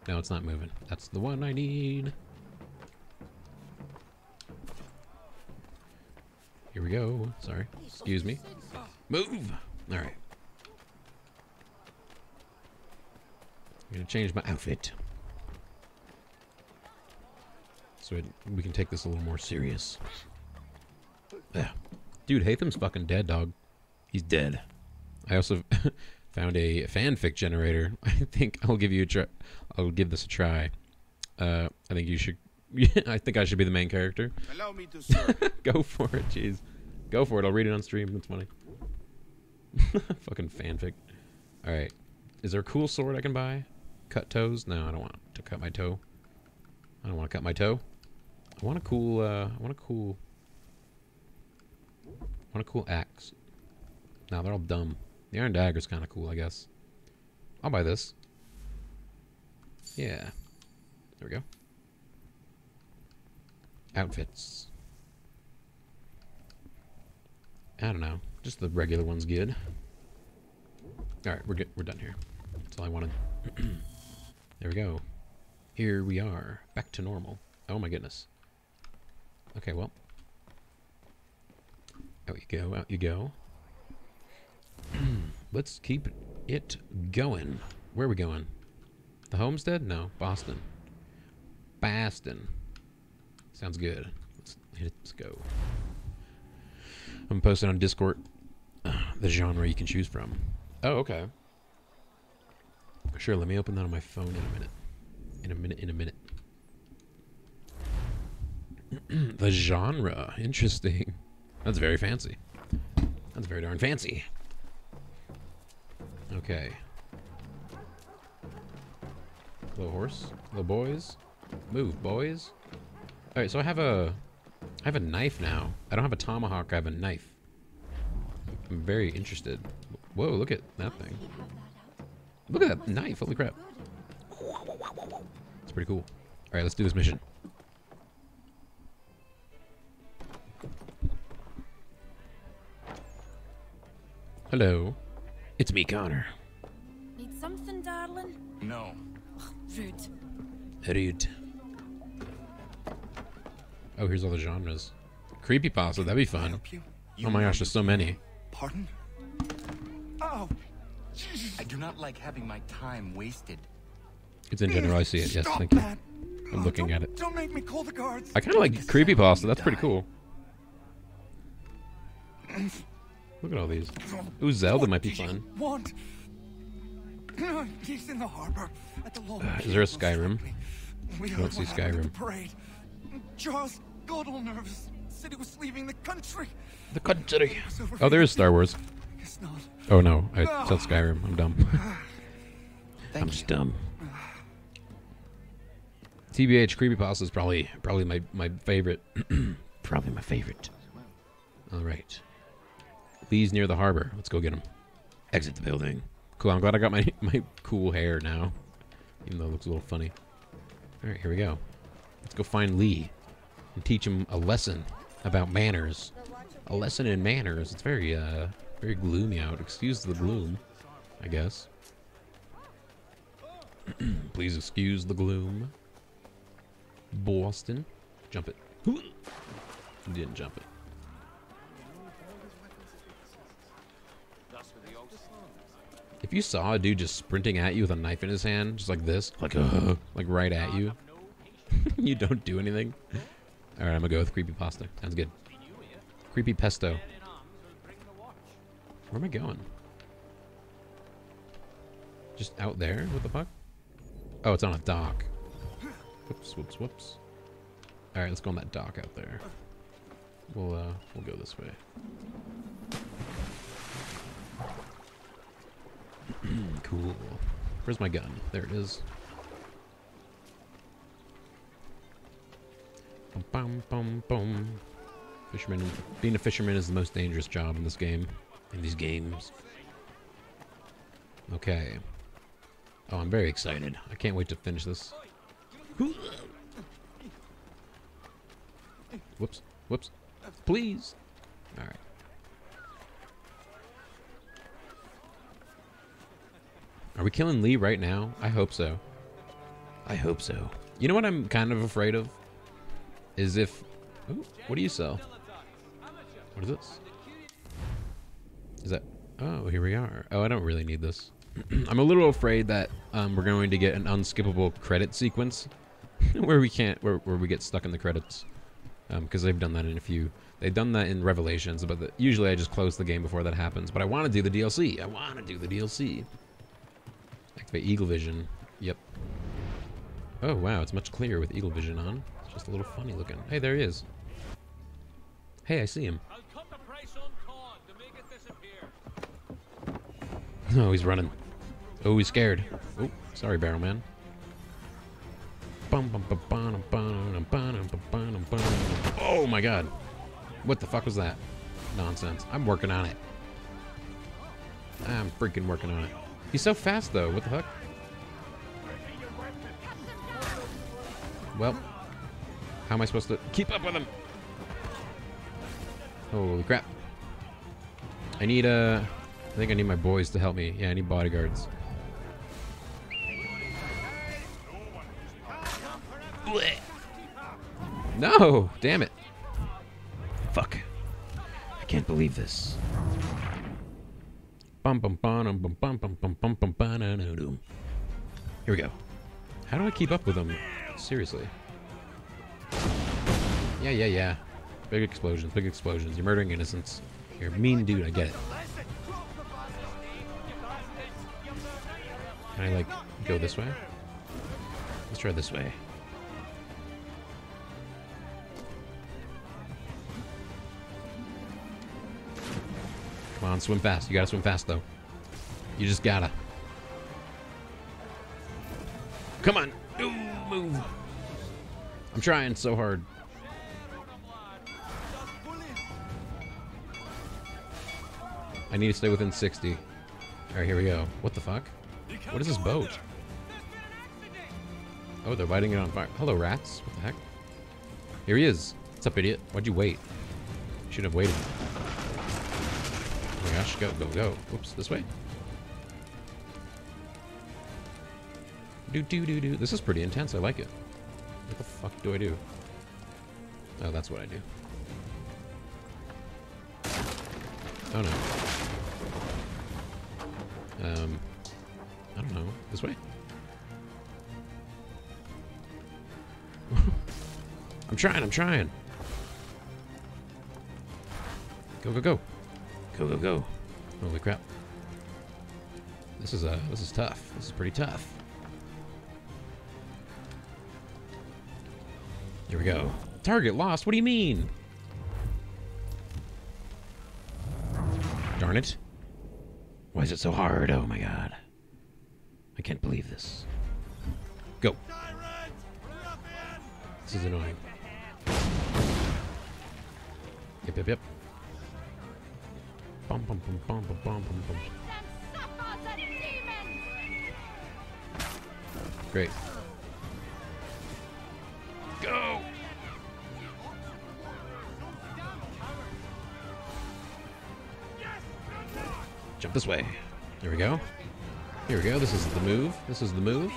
No, it's not moving. That's the one I need. Here we go. Sorry. Excuse me. Move. All right. I'm gonna change my outfit so it, we can take this a little more serious. Yeah. Dude, Haytham's fucking dead, dog. He's dead. I also found a fanfic generator. I think I'll give you a try. I'll give this a try. Uh, I think you should. I think I should be the main character. Allow me to serve. Go for it, jeez. Go for it. I'll read it on stream. It's funny. Fucking fanfic. All right. Is there a cool sword I can buy? Cut toes? No, I don't want to cut my toe. I don't want to cut my toe. I want a cool. Uh, I want a cool. I want a cool axe. No, they're all dumb. The iron dagger's kind of cool, I guess. I'll buy this. Yeah. There we go. Outfits. I don't know. Just the regular one's good. Alright, we're good. We're done here. That's all I wanted. there we go. Here we are. Back to normal. Oh my goodness. Okay, well. Out you go, out you go. Let's keep it going. Where are we going? The homestead? No, Boston. Boston. Sounds good. Let's, hit. let's go. I'm posting on Discord the genre you can choose from. Oh, okay. Sure, let me open that on my phone in a minute. In a minute, in a minute. the genre. Interesting. That's very fancy. That's very darn fancy. Okay. Little horse. Little boys. Move, boys. Alright, so I have a... I have a knife now. I don't have a tomahawk, I have a knife. I'm very interested. Whoa, look at that thing. Look at that knife, holy crap. It's pretty cool. Alright, let's do this mission. Hello. It's me, Connor. Need something, darling? No. Oh, Rude. Rude. Oh, here's all the genres. Creepy pasta. that'd be fun. Oh my gosh, there's so many. Pardon? Oh, I do not like having my time wasted. It's in general, I see it. Yes, Stop thank you. that. I'm looking at it. Don't make me call the guards. I kind of like creepy pasta. That's pretty cool. Look at all these. Ooh, Zelda might be fun. Want? He's in the harbor at the Uh, is there a Skyrim? We I don't see what happened at the Skyrim. parade. Charles got all nervous. Said he was leaving the country. The country. Oh, there is Star Wars. Guess not. Oh no, I ah. said Skyrim. I'm dumb. Ah. I'm just dumb. Ah. TBH creepypasta is probably probably my my favorite. probably my favorite. All right. Lee's near the harbor. Let's go get him. Exit the building. Cool. I'm glad I got my my cool hair now, even though it looks a little funny. All right, here we go. Let's go find Lee and teach him a lesson about manners. A lesson in manners. It's very uh very gloomy out. Excuse the gloom, I guess. Please excuse the gloom. Boston. Jump it. Didn't jump it. If you saw a dude just sprinting at you with a knife in his hand, just like this, like uh, like right at you, you don't do anything. All right, I'm gonna go with creepy pasta. Sounds good. Creepy pesto. Where am I going? Just out there? What the fuck? Oh, it's on a dock. Whoops, whoops, whoops. All right, let's go on that dock out there. We'll uh, we'll go this way. cool. Where's my gun? There it is. Bum, bum, bum. Fisherman. Being a fisherman is the most dangerous job in this game. In these games. Okay. Oh, I'm very excited. I can't wait to finish this. Whoops. Whoops. Please. Alright. Are we killing Lee right now? I hope so. I hope so. You know what I'm kind of afraid of? Is if... Ooh, what do you sell? What is this? Is that... Oh, here we are. Oh, I don't really need this. I'm a little afraid that um, we're going to get an unskippable credit sequence where we can't, where, where we get stuck in the credits. Because they've done that in a few. They've done that in Revelations, but the, usually I just close the game before that happens. But I want to do the DLC. I want to do the DLC. Activate Eagle Vision. Yep. Oh, wow, it's much clearer with Eagle Vision on. Just a little funny looking. Hey, there he is. Hey, I see him. Oh, he's running. Oh, he's scared. Oh, sorry, Barrel Man. Oh my god. What the fuck was that? Nonsense. I'm working on it. I'm freaking working on it. He's so fast though. What the heck? Well, how am I supposed to keep up with him? Holy crap. I need, uh, I think I need my boys to help me. Yeah, I need bodyguards. Blech. No! Damn it. Fuck. I can't believe this. Bum bum bum bum bum bum bum bum bum bum bum Here we go. How do I keep up with them? Seriously. Yeah, yeah, yeah. Big explosions, big explosions. You're murdering innocents. You're a mean dude, I get it. Can I, like, go this way? Let's try this way. Come on, swim fast. You gotta swim fast, though. You just gotta. Come on. Ooh, move. I'm trying so hard. I need to stay within 60. Alright, here we go. What the fuck? What is this boat? Oh, they're lighting it on fire. Hello, rats. What the heck? Here he is. What's up, idiot? Why'd you wait? You should have waited. Oh my gosh, go, go, go. Oops, this way. Do, do, do, do. This is pretty intense. I like it. What the fuck do I do? Oh, that's what I do. Oh no. Um, I don't know. This way? I'm trying, I'm trying. Go, go, go. Go, go, go. Holy crap. This is, uh, this is tough. This is pretty tough. Here we go. Target lost? What do you mean? Darn it. Why is it so hard? Oh my god. I can't believe this. Go. This is annoying. Yep, yep, yep. Bum, bum, bum, bum, bum, bum, bum, bum. Great. Go! Jump this way. There we go. Here we go. This is the move. This is the move.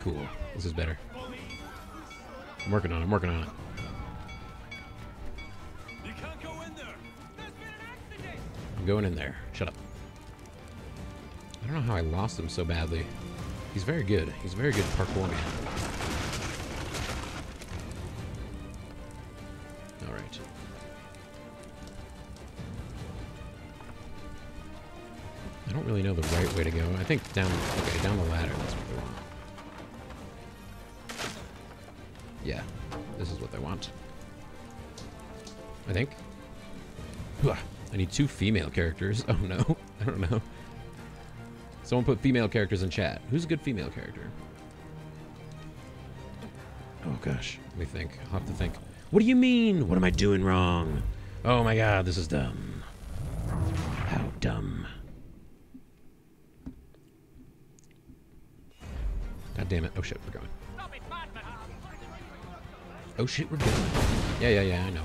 Cool. This is better. I'm working on it. I'm working on it. I'm going in there. Shut up. I don't know how I lost him so badly. He's very good. He's a very good parkour man. Really know the right way to go. I think down, okay, down the ladder, that's what they want. Yeah, this is what they want. I think. I need two female characters. Oh no, I don't know. Someone put female characters in chat. Who's a good female character? Oh gosh, let me think. I'll have to think. What do you mean? What am I doing wrong? Oh my god, this is dumb. How dumb. God damn it. Oh shit, we're going. Oh shit, we're going. Yeah, yeah, yeah, I know.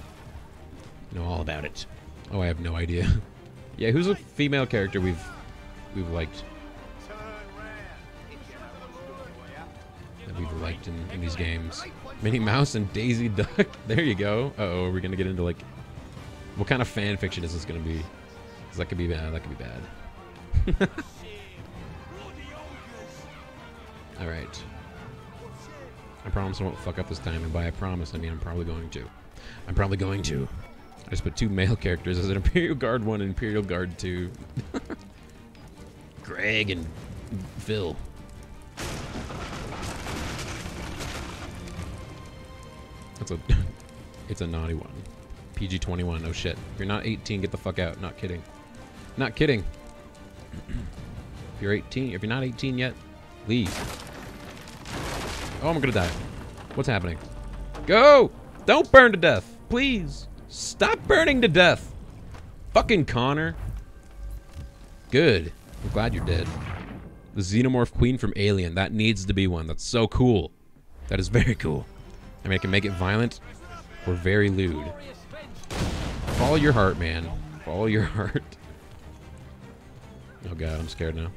Know all about it. Oh, I have no idea. yeah, who's a female character we've we've liked? That we've liked in, in these games. Minnie Mouse and Daisy Duck. There you go. Uh oh, we're gonna get into like, what kind of fan fiction is this gonna be? Cause that could be bad. That could be bad. All right. I promise I won't fuck up this time, and by I promise, I mean I'm probably going to. I'm probably going to. Mm. I just put two male characters as an Imperial Guard 1 and Imperial Guard 2. Greg and Phil. That's a it's a naughty one. PG 21, oh shit. If you're not 18, get the fuck out. Not kidding. Not kidding. if you're 18, if you're not 18 yet, leave. Oh, I'm gonna die. What's happening? Go! Don't burn to death, please. Stop burning to death. Fucking Connor. Good. I'm glad you're dead. The Xenomorph Queen from Alien. That needs to be one. That's so cool. That is very cool. I mean, I can make it violent or very lewd. Follow your heart, man. Follow your heart. Oh god, I'm scared now.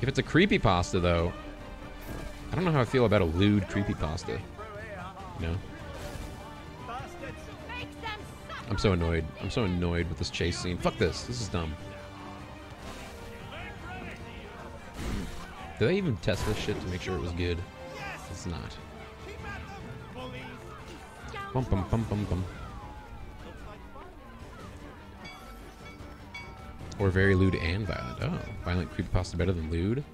If it's a creepy pasta, though, I don't know how I feel about a lewd creepy pasta. You know? I'm so annoyed. I'm so annoyed with this chase scene. Fuck this. This is dumb. Did they even test this shit to make sure it was good? It's not. Bum bum bum bum bum. Or very lewd and violent. Oh, violent creepypasta better than lewd?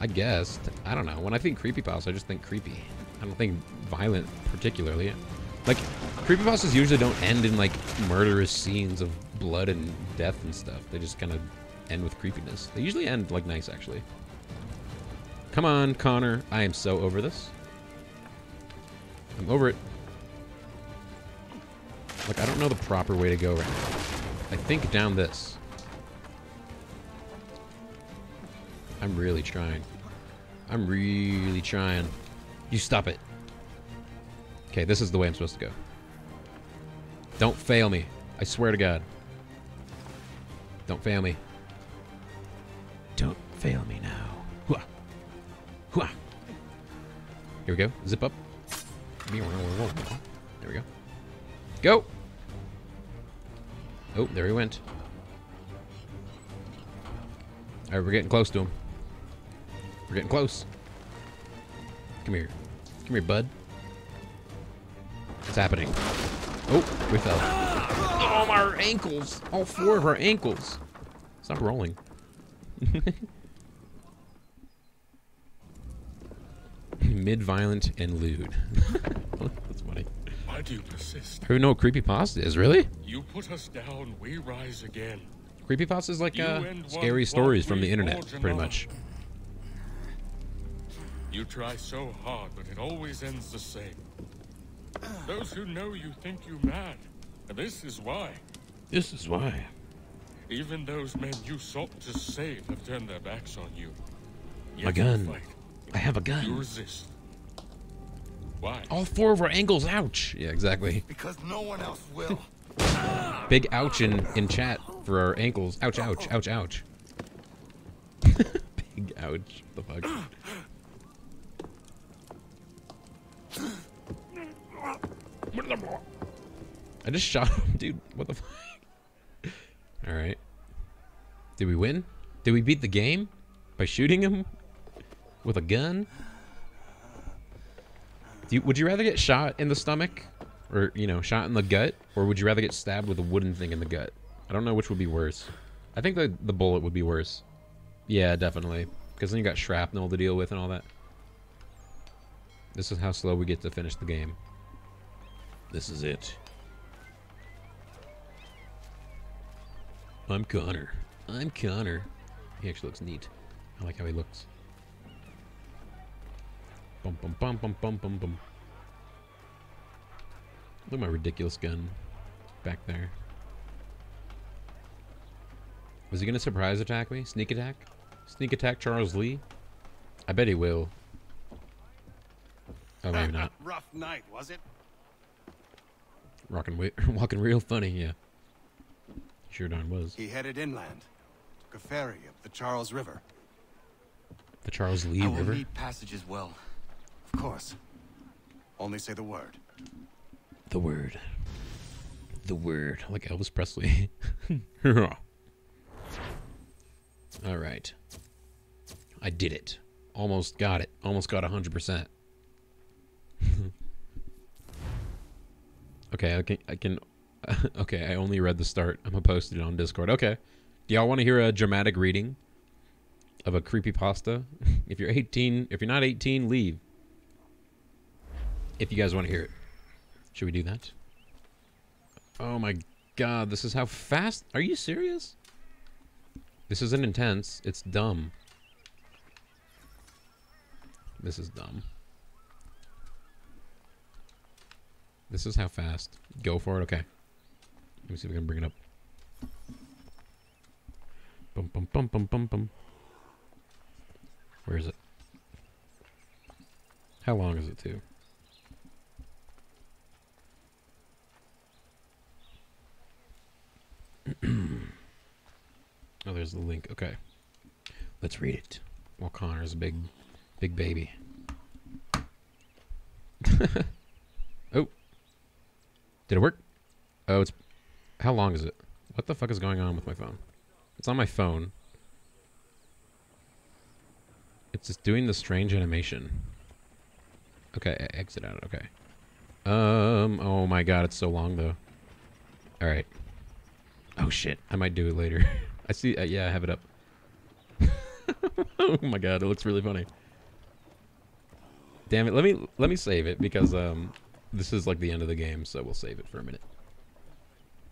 I guess. I don't know. When I think creepy creepypasta, I just think creepy. I don't think violent particularly. Like, creepypastas usually don't end in, like, murderous scenes of blood and death and stuff. They just kind of end with creepiness. They usually end, like, nice, actually. Come on, Connor. I am so over this. I'm over it. Like, I don't know the proper way to go now. I think down this. I'm really trying. I'm really trying. You stop it. Okay, this is the way I'm supposed to go. Don't fail me. I swear to God. Don't fail me. Don't fail me now. Here we go. Zip up. There we go. Go! Oh, there he went. Alright, we're getting close to him. We're getting close. Come here. Come here, bud. What's happening? Oh, we fell. Oh, our ankles! All four of our ankles! Stop rolling. Mid-violent and lewd. That's funny. Why do you persist? I don't know what creepypasta is, really? You put us down, we rise again. Creepypasta is like uh, scary plot, stories from the internet, pretty another. much. You try so hard, but it always ends the same. Those who know you think you mad. And this is why. This is why. Even those men you sought to save have turned their backs on you. My Yet you gun. fight. I have a gun. You gun. resist. Why? All four of our ankles, ouch! Yeah, exactly. Because no one else will. Big ouch in, in chat for our ankles. Ouch, ouch, ouch, ouch. Big ouch. The fuck? I just shot him, dude. What the fuck? Alright. Did we win? Did we beat the game? By shooting him? With a gun? You, would you rather get shot in the stomach? Or, you know, shot in the gut? Or would you rather get stabbed with a wooden thing in the gut? I don't know which would be worse. I think the, the bullet would be worse. Yeah, definitely. Because then you got shrapnel to deal with and all that. This is how slow we get to finish the game. This is it. I'm Connor. I'm Connor. He actually looks neat. I like how he looks. Bum bum bum bum bum bum bum. Look at my ridiculous gun back there. Was he gonna surprise attack me? Sneak attack? Sneak attack Charles Lee? I bet he will. Oh, maybe not. Rough night, was it? Rockin' wi- walking real funny, yeah. Sure darn was. He headed inland. Took a ferry up the Charles River. The Charles Lee I will River. need passage as well. Of course. Only say the word. The word. The word. Like Elvis Presley. All right. I did it. Almost got it. Almost got 100%. okay, I can I can Okay, I only read the start. I'm gonna post it on Discord. Okay. Do y'all want to hear a dramatic reading of a creepy pasta? if you're 18, if you're not 18, leave. If you guys want to hear it. Should we do that? Oh my god, this is how fast. Are you serious? This isn't intense. It's dumb. This is dumb. This is how fast. Go for it. Okay. Let me see if I can bring it up. Bum bum bum bum bum bum. Where is it? How long is it too? oh, there's the link. Okay. Let's read it. Well, Connor's a big, big baby. oh. Did it work? Oh, it's... How long is it? What the fuck is going on with my phone? It's on my phone. It's just doing the strange animation. Okay, exit out. Okay. Um, oh my god, it's so long though. Alright. Oh shit, I might do it later. I see, uh, yeah, I have it up. oh my god, it looks really funny. Damn it, let me, let me save it because, um, this is like the end of the game, so we'll save it for a minute.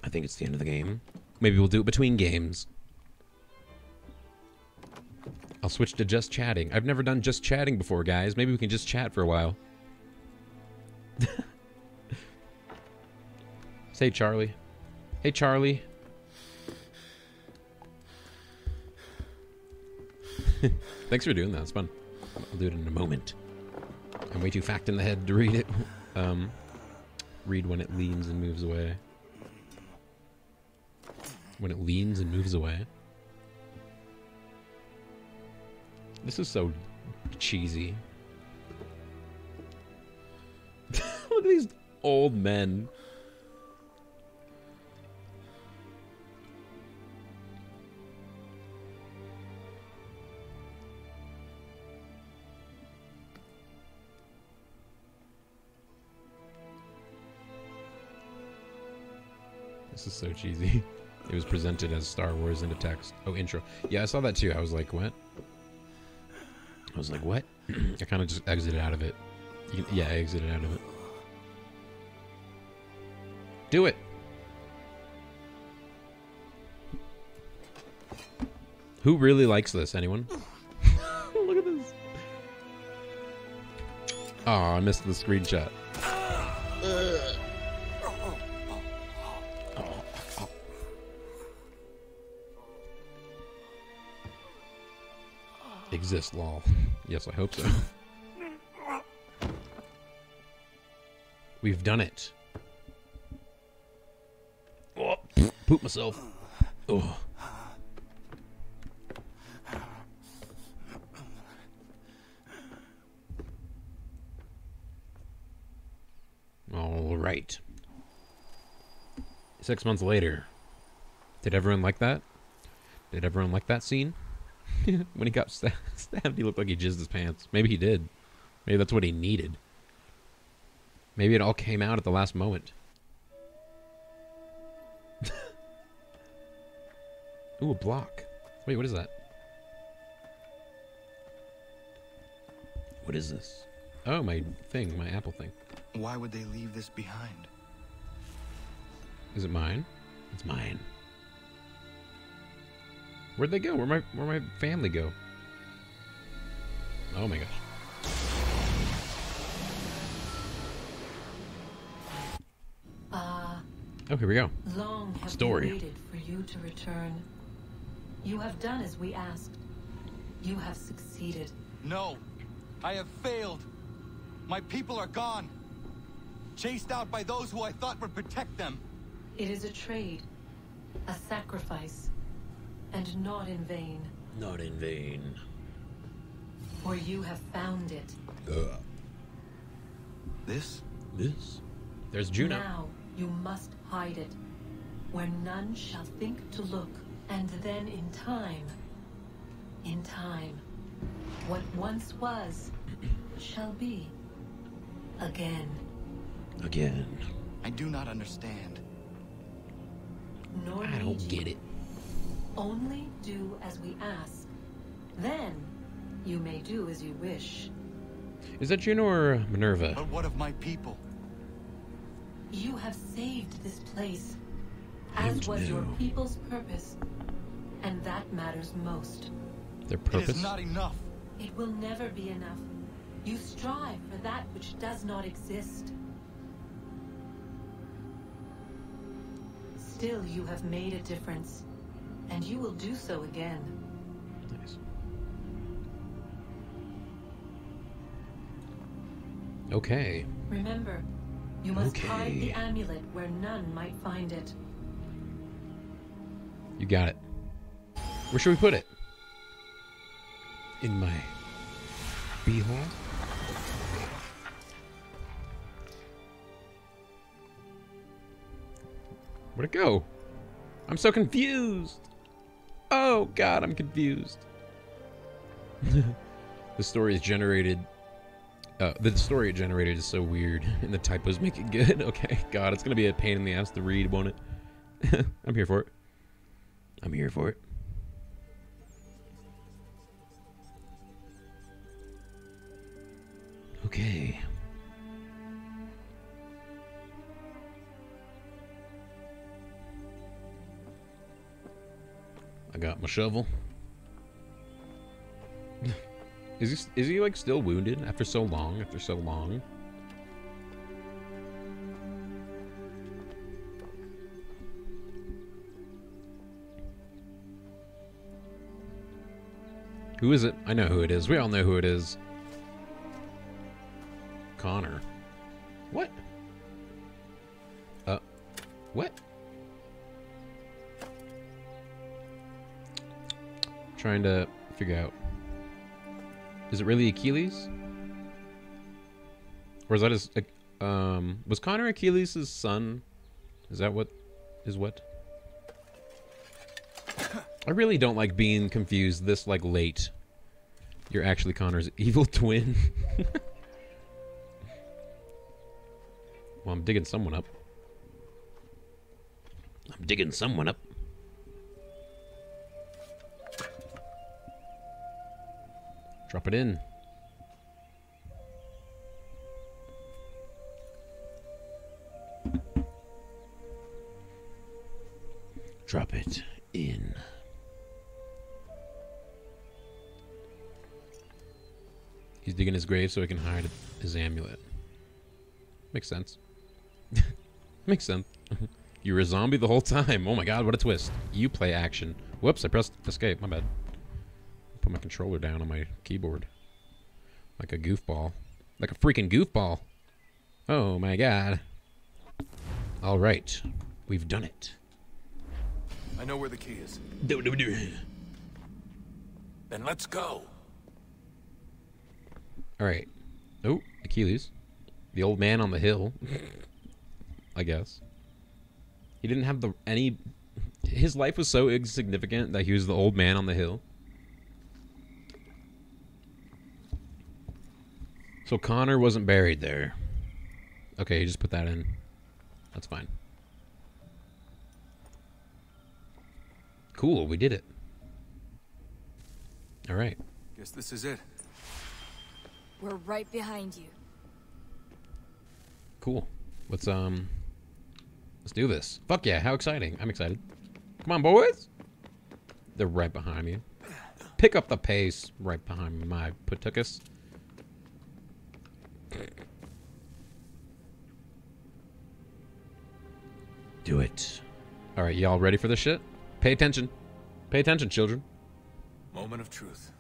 I think it's the end of the game. Maybe we'll do it between games. I'll switch to just chatting. I've never done just chatting before, guys. Maybe we can just chat for a while. Say Charlie. Hey, Charlie. Thanks for doing that. It's fun. I'll do it in a moment. I'm way too fact in the head to read it. Um, read when it leans and moves away. When it leans and moves away. This is so cheesy. Look at these old men. This is so cheesy. It was presented as Star Wars into text. Oh, intro. Yeah, I saw that too. I was like, what? I was like, what? I kind of just exited out of it. You yeah, I exited out of it. Do it. Who really likes this? Anyone? Look at this. Oh, I missed the screenshot. Exist, lol. Yes, I hope so. We've done it. Oh, poop myself. Oh. All right. Six months later. Did everyone like that? Did everyone like that scene? when he got stabbed, he looked like he jizzed his pants. Maybe he did. Maybe that's what he needed. Maybe it all came out at the last moment. Ooh, a block. Wait, what is that? What is this? Oh, my thing, my Apple thing. Why would they leave this behind? Is it mine? It's mine. Where'd they go? Where my where my family go? Oh my gosh. Ah, Oh, here we go. long have Story. we waited for you to return. You have done as we asked. You have succeeded. No, I have failed. My people are gone. Chased out by those who I thought would protect them. It is a trade, a sacrifice, and not in vain, Not in vain. for you have found it. Ugh. This? This? There's Juno. Now you must hide it, where none shall think to look, and then in time, in time, what once was shall be again. Again. I do not understand. Nor I need don't get it. Only do as we ask. Then you may do as you wish. Is that Juno or Minerva? But what of my people? You have saved this place, as And was your people's purpose, and that matters most. Their purpose? is not enough. It will never be enough. You strive for that which does not exist. Still, you have made a difference, and you will do so again. Nice. Okay. Remember, you must hide the amulet where none might find it. You got it. Where should we put it? In my beehole? Where'd it go? I'm so confused. Oh god, I'm confused. the story is generated. Uh, the story it generated is so weird, and the typos make it good. Okay, God, it's gonna be a pain in the ass to read, won't it? I'm here for it. I'm here for it. Okay. I got my shovel. is he is he like still wounded after so long? After so long? Who is it? I know who it is. We all know who it is. Connor. What? Uh, what? Trying to figure out. Is it really Achilles? Or is that his? Um, was Connor Achilles' son? Is that what? Is what? I really don't like being confused this like late. You're actually Connor's evil twin. well, I'm digging someone up. I'm digging someone up. Drop it in. Drop it in. He's digging his grave so he can hide his amulet. Makes sense. Makes sense. you were a zombie the whole time. Oh my god, what a twist. You play action. Whoops, I pressed escape. My bad. Put my controller down on my keyboard. Like a goofball. Like a freaking goofball. Oh my god. Alright. We've done it. I know where the key is. Do, do, do. Then let's go. Alright. Oh, Achilles. The old man on the hill. I guess. He didn't have the any his life was so insignificant that he was the old man on the hill. So Connor wasn't buried there. Okay, you just put that in. That's fine. Cool, we did it. All right. Guess this is it. We're right behind you. Cool. Let's um let's do this. Fuck yeah, how exciting. I'm excited. Come on, boys. They're right behind me. Pick up the pace right behind my Patukas. Do it. All right, y'all ready for this shit? Pay attention. Pay attention, children. Moment of truth.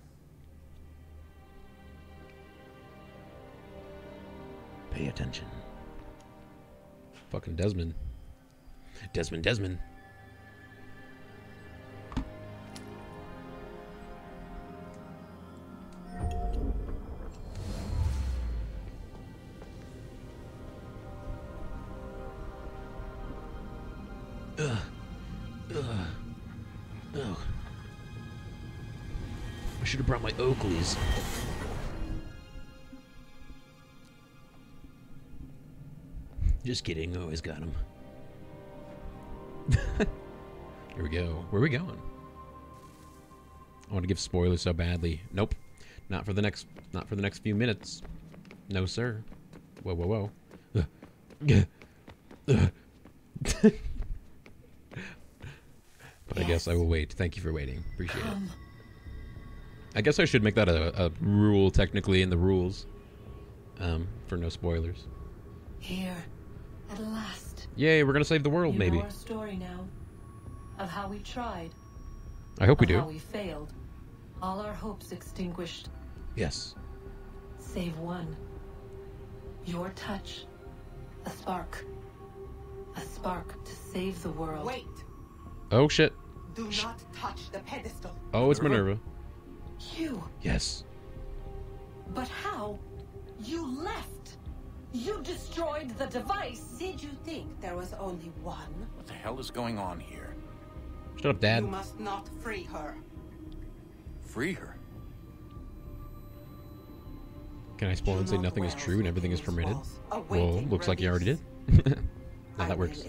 Pay attention. Fucking Desmond. Desmond, Desmond. Just kidding. Always got them. Here we go. Where are we going? I want to give spoilers so badly. Nope. Not for the next. Not for the next few minutes. No, sir. Whoa, whoa, whoa. Ugh. Ugh. but I guess I will wait. Thank you for waiting. Appreciate it. I guess I should make that a, a rule technically in the rules. Um, for no spoilers. Here, at last. Yay, we're gonna save the world, you maybe. know our story now. Of how we tried. I hope we do. How we failed. All our hopes extinguished. Yes. Save one. Your touch. A spark. A spark to save the world. Wait! Oh shit. Do not touch the pedestal. Oh, it's Minerva. You. Yes. But how? You left. You destroyed the device. Did you think there was only one? What the hell is going on here? Shut up, Dad. You must not free her. Free her? Can I spoil and say nothing is true and everything is permitted? Well, looks like you already did. no, that works.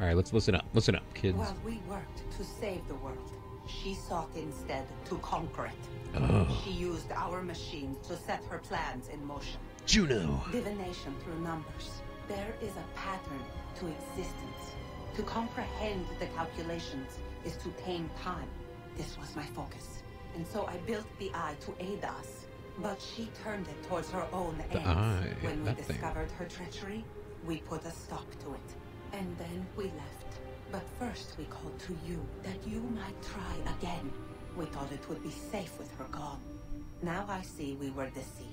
All right, let's listen up. Listen up, kids. While we worked to save the world, she sought instead to conquer it. Oh. She used our machines to set her plans in motion. Juno. Divination through numbers. There is a pattern to existence. To comprehend the calculations is to tame time. This was my focus. And so I built the eye to aid us. But she turned it towards her own The ends. eye, when we that thing. discovered her treachery, we put a stop to it. And then we left. But first we called to you that you might try again. We thought it would be safe with her gone. Now I see we were deceived.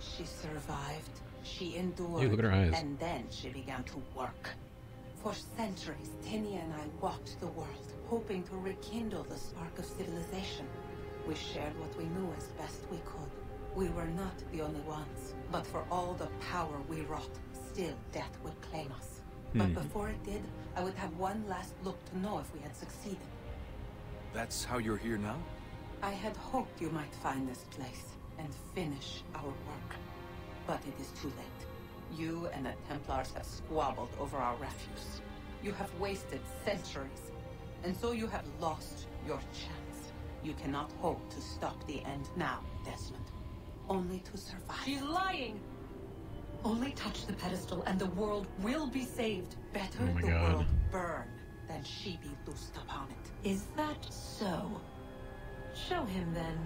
She survived. She endured. Ew, look at her eyes. And then she began to work. For centuries, Tinia and I walked the world, hoping to rekindle the spark of civilization. We shared what we knew as best we could. We were not the only ones, but for all the power we wrought, still death would claim us. But Hmm. before it did, I would have one last look to know if we had succeeded. That's how you're here now? I had hoped you might find this place and finish our work. But it is too late. You and the Templars have squabbled over our refuse. You have wasted centuries. And so you have lost your chance. You cannot hope to stop the end now, Desmond. Only to survive. She's lying. Only touch the pedestal and the world will be saved. Better Oh the God. world burn than she be loosed upon it. Is that so? Show him then.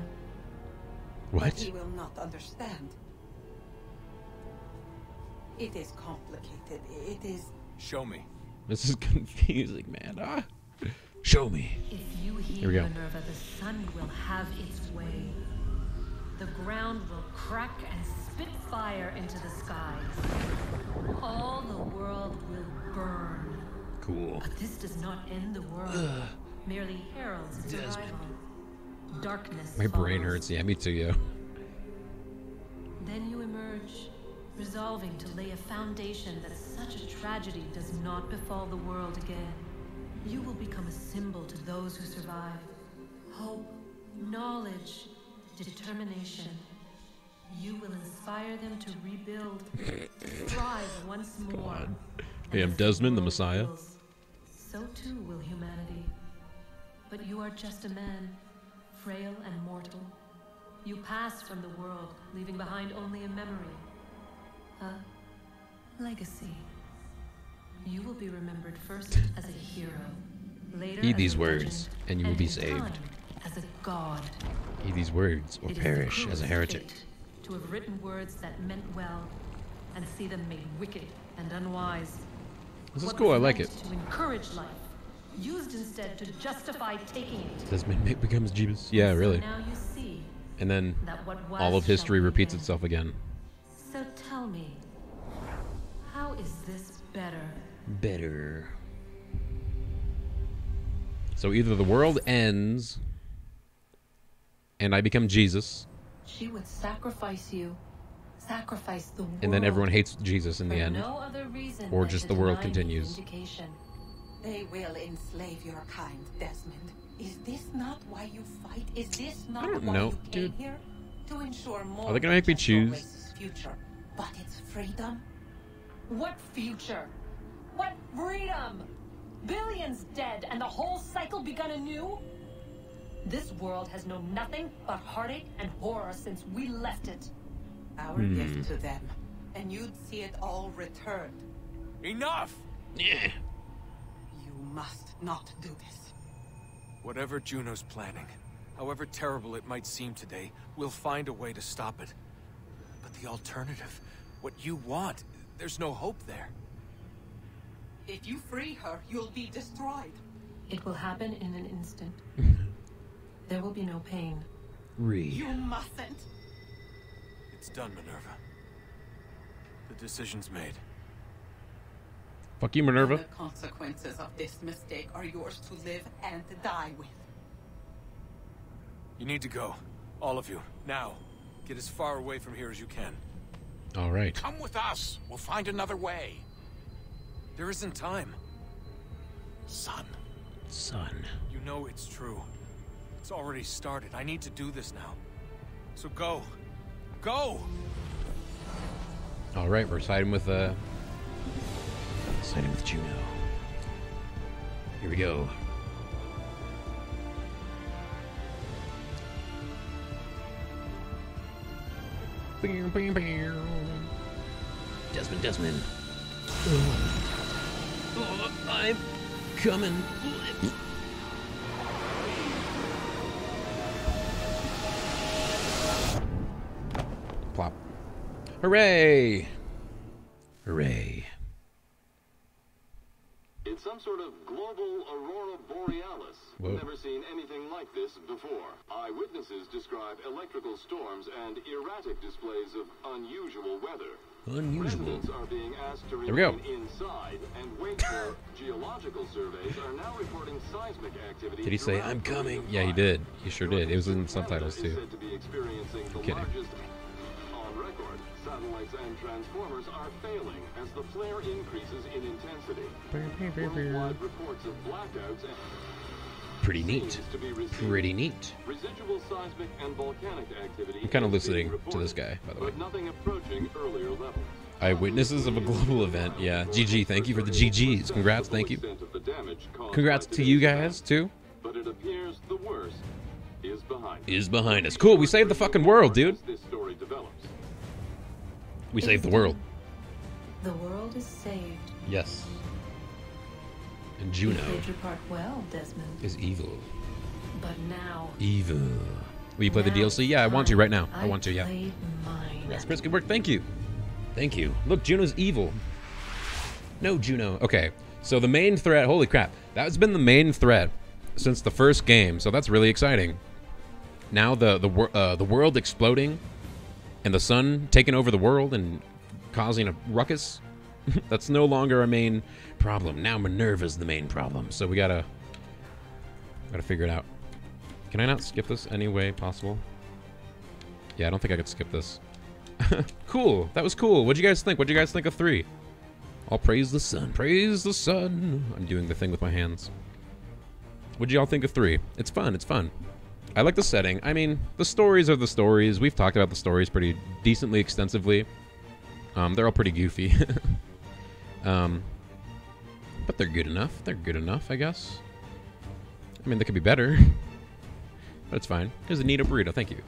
But What? he will not understand. It is complicated. It is Show me. This is confusing, man. Ah. Show me. If you heed Here we go. Minerva, the sun will have its way. The ground will crack and spit fire into the skies. All the world will burn. Cool. But this does not end the world. Ugh. Merely heralds its Desmond. arrival. Darkness. My brain hurts. Yeah, me too, yo. Then you emerge, resolving to lay a foundation that such a tragedy does not befall the world again. You will become a symbol to those who survive. Hope, knowledge, determination. You will inspire them to rebuild, thrive once more. God. Hey, I'm Desmond, the Messiah. So too will humanity. But you are just a man, frail and mortal. You pass from the world, leaving behind only a memory. A legacy. You will be remembered first as a hero, later Heed these words, legend, and you will be saved. as a god. Heed these words, or It perish as a heretic. To have written words that meant well, and see them made wicked and unwise. This is What cool, I like it. To encourage life, used instead to justify taking it. Desmond Mick becomes Jeebus. Yeah, So really. now you see And then that what was all of history repeats itself again. So tell me, how is this better? Better. So either the world ends and I become Jesus, She would sacrifice you, sacrifice the world. and then everyone hates Jesus in the end. No or just the world continues. vindication. They will enslave your kind, Desmond. Is this not why you fight? Is this not I don't why know, you came dude. here? To ensure more Are they gonna make me choose? future, but it's freedom. What future? What freedom? Billions dead and the whole cycle begun anew? This world has known nothing but heartache and horror since we left it. Our Hmm. gift to them, and you'd see it all returned. Enough! Yeah. You must not do this. Whatever Juno's planning, however terrible it might seem today, we'll find a way to stop it. But the alternative, what you want, there's no hope there. If you free her, you'll be destroyed. It will happen in an instant. there will be no pain. Re. You mustn't. It's done, Minerva. The decision's made. Fuck you, Minerva. The consequences of this mistake are yours to live and die with. You need to go. All of you. Now. Get as far away from here as you can. All right. Come with us. We'll find another way. There isn't time. Son. Son. You know it's true. It's already started. I need to do this now. So go. Go! All right, we're siding with uh, siding with Juno. Here we go. Desmond, Desmond. Oh, I'm coming. Plop. Hooray! Hooray. It's some sort of global aurora borealis. Whoa. Never seen anything like this before. Eyewitnesses describe electrical storms and erratic displays of unusual weather. Unusual. Residents are being asked to There we go. inside and wait for geological surveys are now reporting seismic activity. Did he say, I'm coming? Yeah, he did. He sure did. It was in subtitles, too. to be experiencing the kidding. record. Satellites and transformers are failing as the flare increases in intensity. Worldwide reports of blackouts and Pretty neat. to be received. Pretty neat. Residual seismic and volcanic activity. I'm kind of is being listening to this guy, by the way. But nothing approaching earlier levels. Eyewitnesses of a global event. Yeah. GG. Thank you for the GGs. Congrats. Thank you. Extent of the damage caused Congrats to you guys, too. But it appears the worst is behind. Is behind us. Cool. We saved the fucking world, dude. This story develops. We saved the world. The world is saved. Yes. And Juno played your part well, Desmond. is evil. But now Evil. Will you play the DLC? Yeah, I want to right now. I I want to, yeah. mine. Yes, Chris, good work. Thank you. Thank you. Look, Juno's evil. No, Juno. Okay, so the main threat. Holy crap, that's been the main threat since the first game. So that's really exciting. Now the the uh, the world exploding, and the sun taking over the world and causing a ruckus. that's no longer a main problem. Now Minerva's the main problem. So we gotta gotta figure it out. Can I not skip this any way possible? Yeah, I don't think I could skip this. cool. That was cool. What'd you guys think? What'd you guys think of three? I'll praise the sun. Praise the sun. I'm doing the thing with my hands. What'd y'all think of three? It's fun. It's fun. I like the setting. I mean, the stories are the stories. We've talked about the stories pretty decently extensively. Um, they're all pretty goofy. um, but they're good enough. They're good enough, I guess. I mean, they could be better. but it's fine. Here's a Nito burrito. Thank you.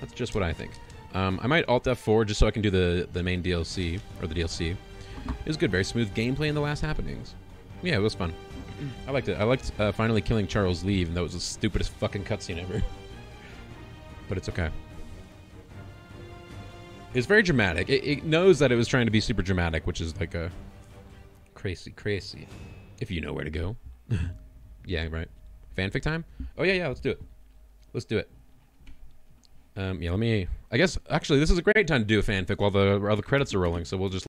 That's just what I think. Um, I might Alt F4 just so I can do the, the main DLC, or the DLC. It was good. Very smooth gameplay in the last happenings. Yeah, it was fun. I liked it. I liked uh, finally killing Charles Lee, even though it was the stupidest fucking cutscene ever. but it's okay. It's very dramatic. It, it knows that it was trying to be super dramatic, which is like a crazy, crazy. If you know where to go. yeah, right. Fanfic time? Oh yeah, yeah. Let's do it. Let's do it. Um, yeah, let me. I guess actually, this is a great time to do a fanfic while the while the credits are rolling. So we'll just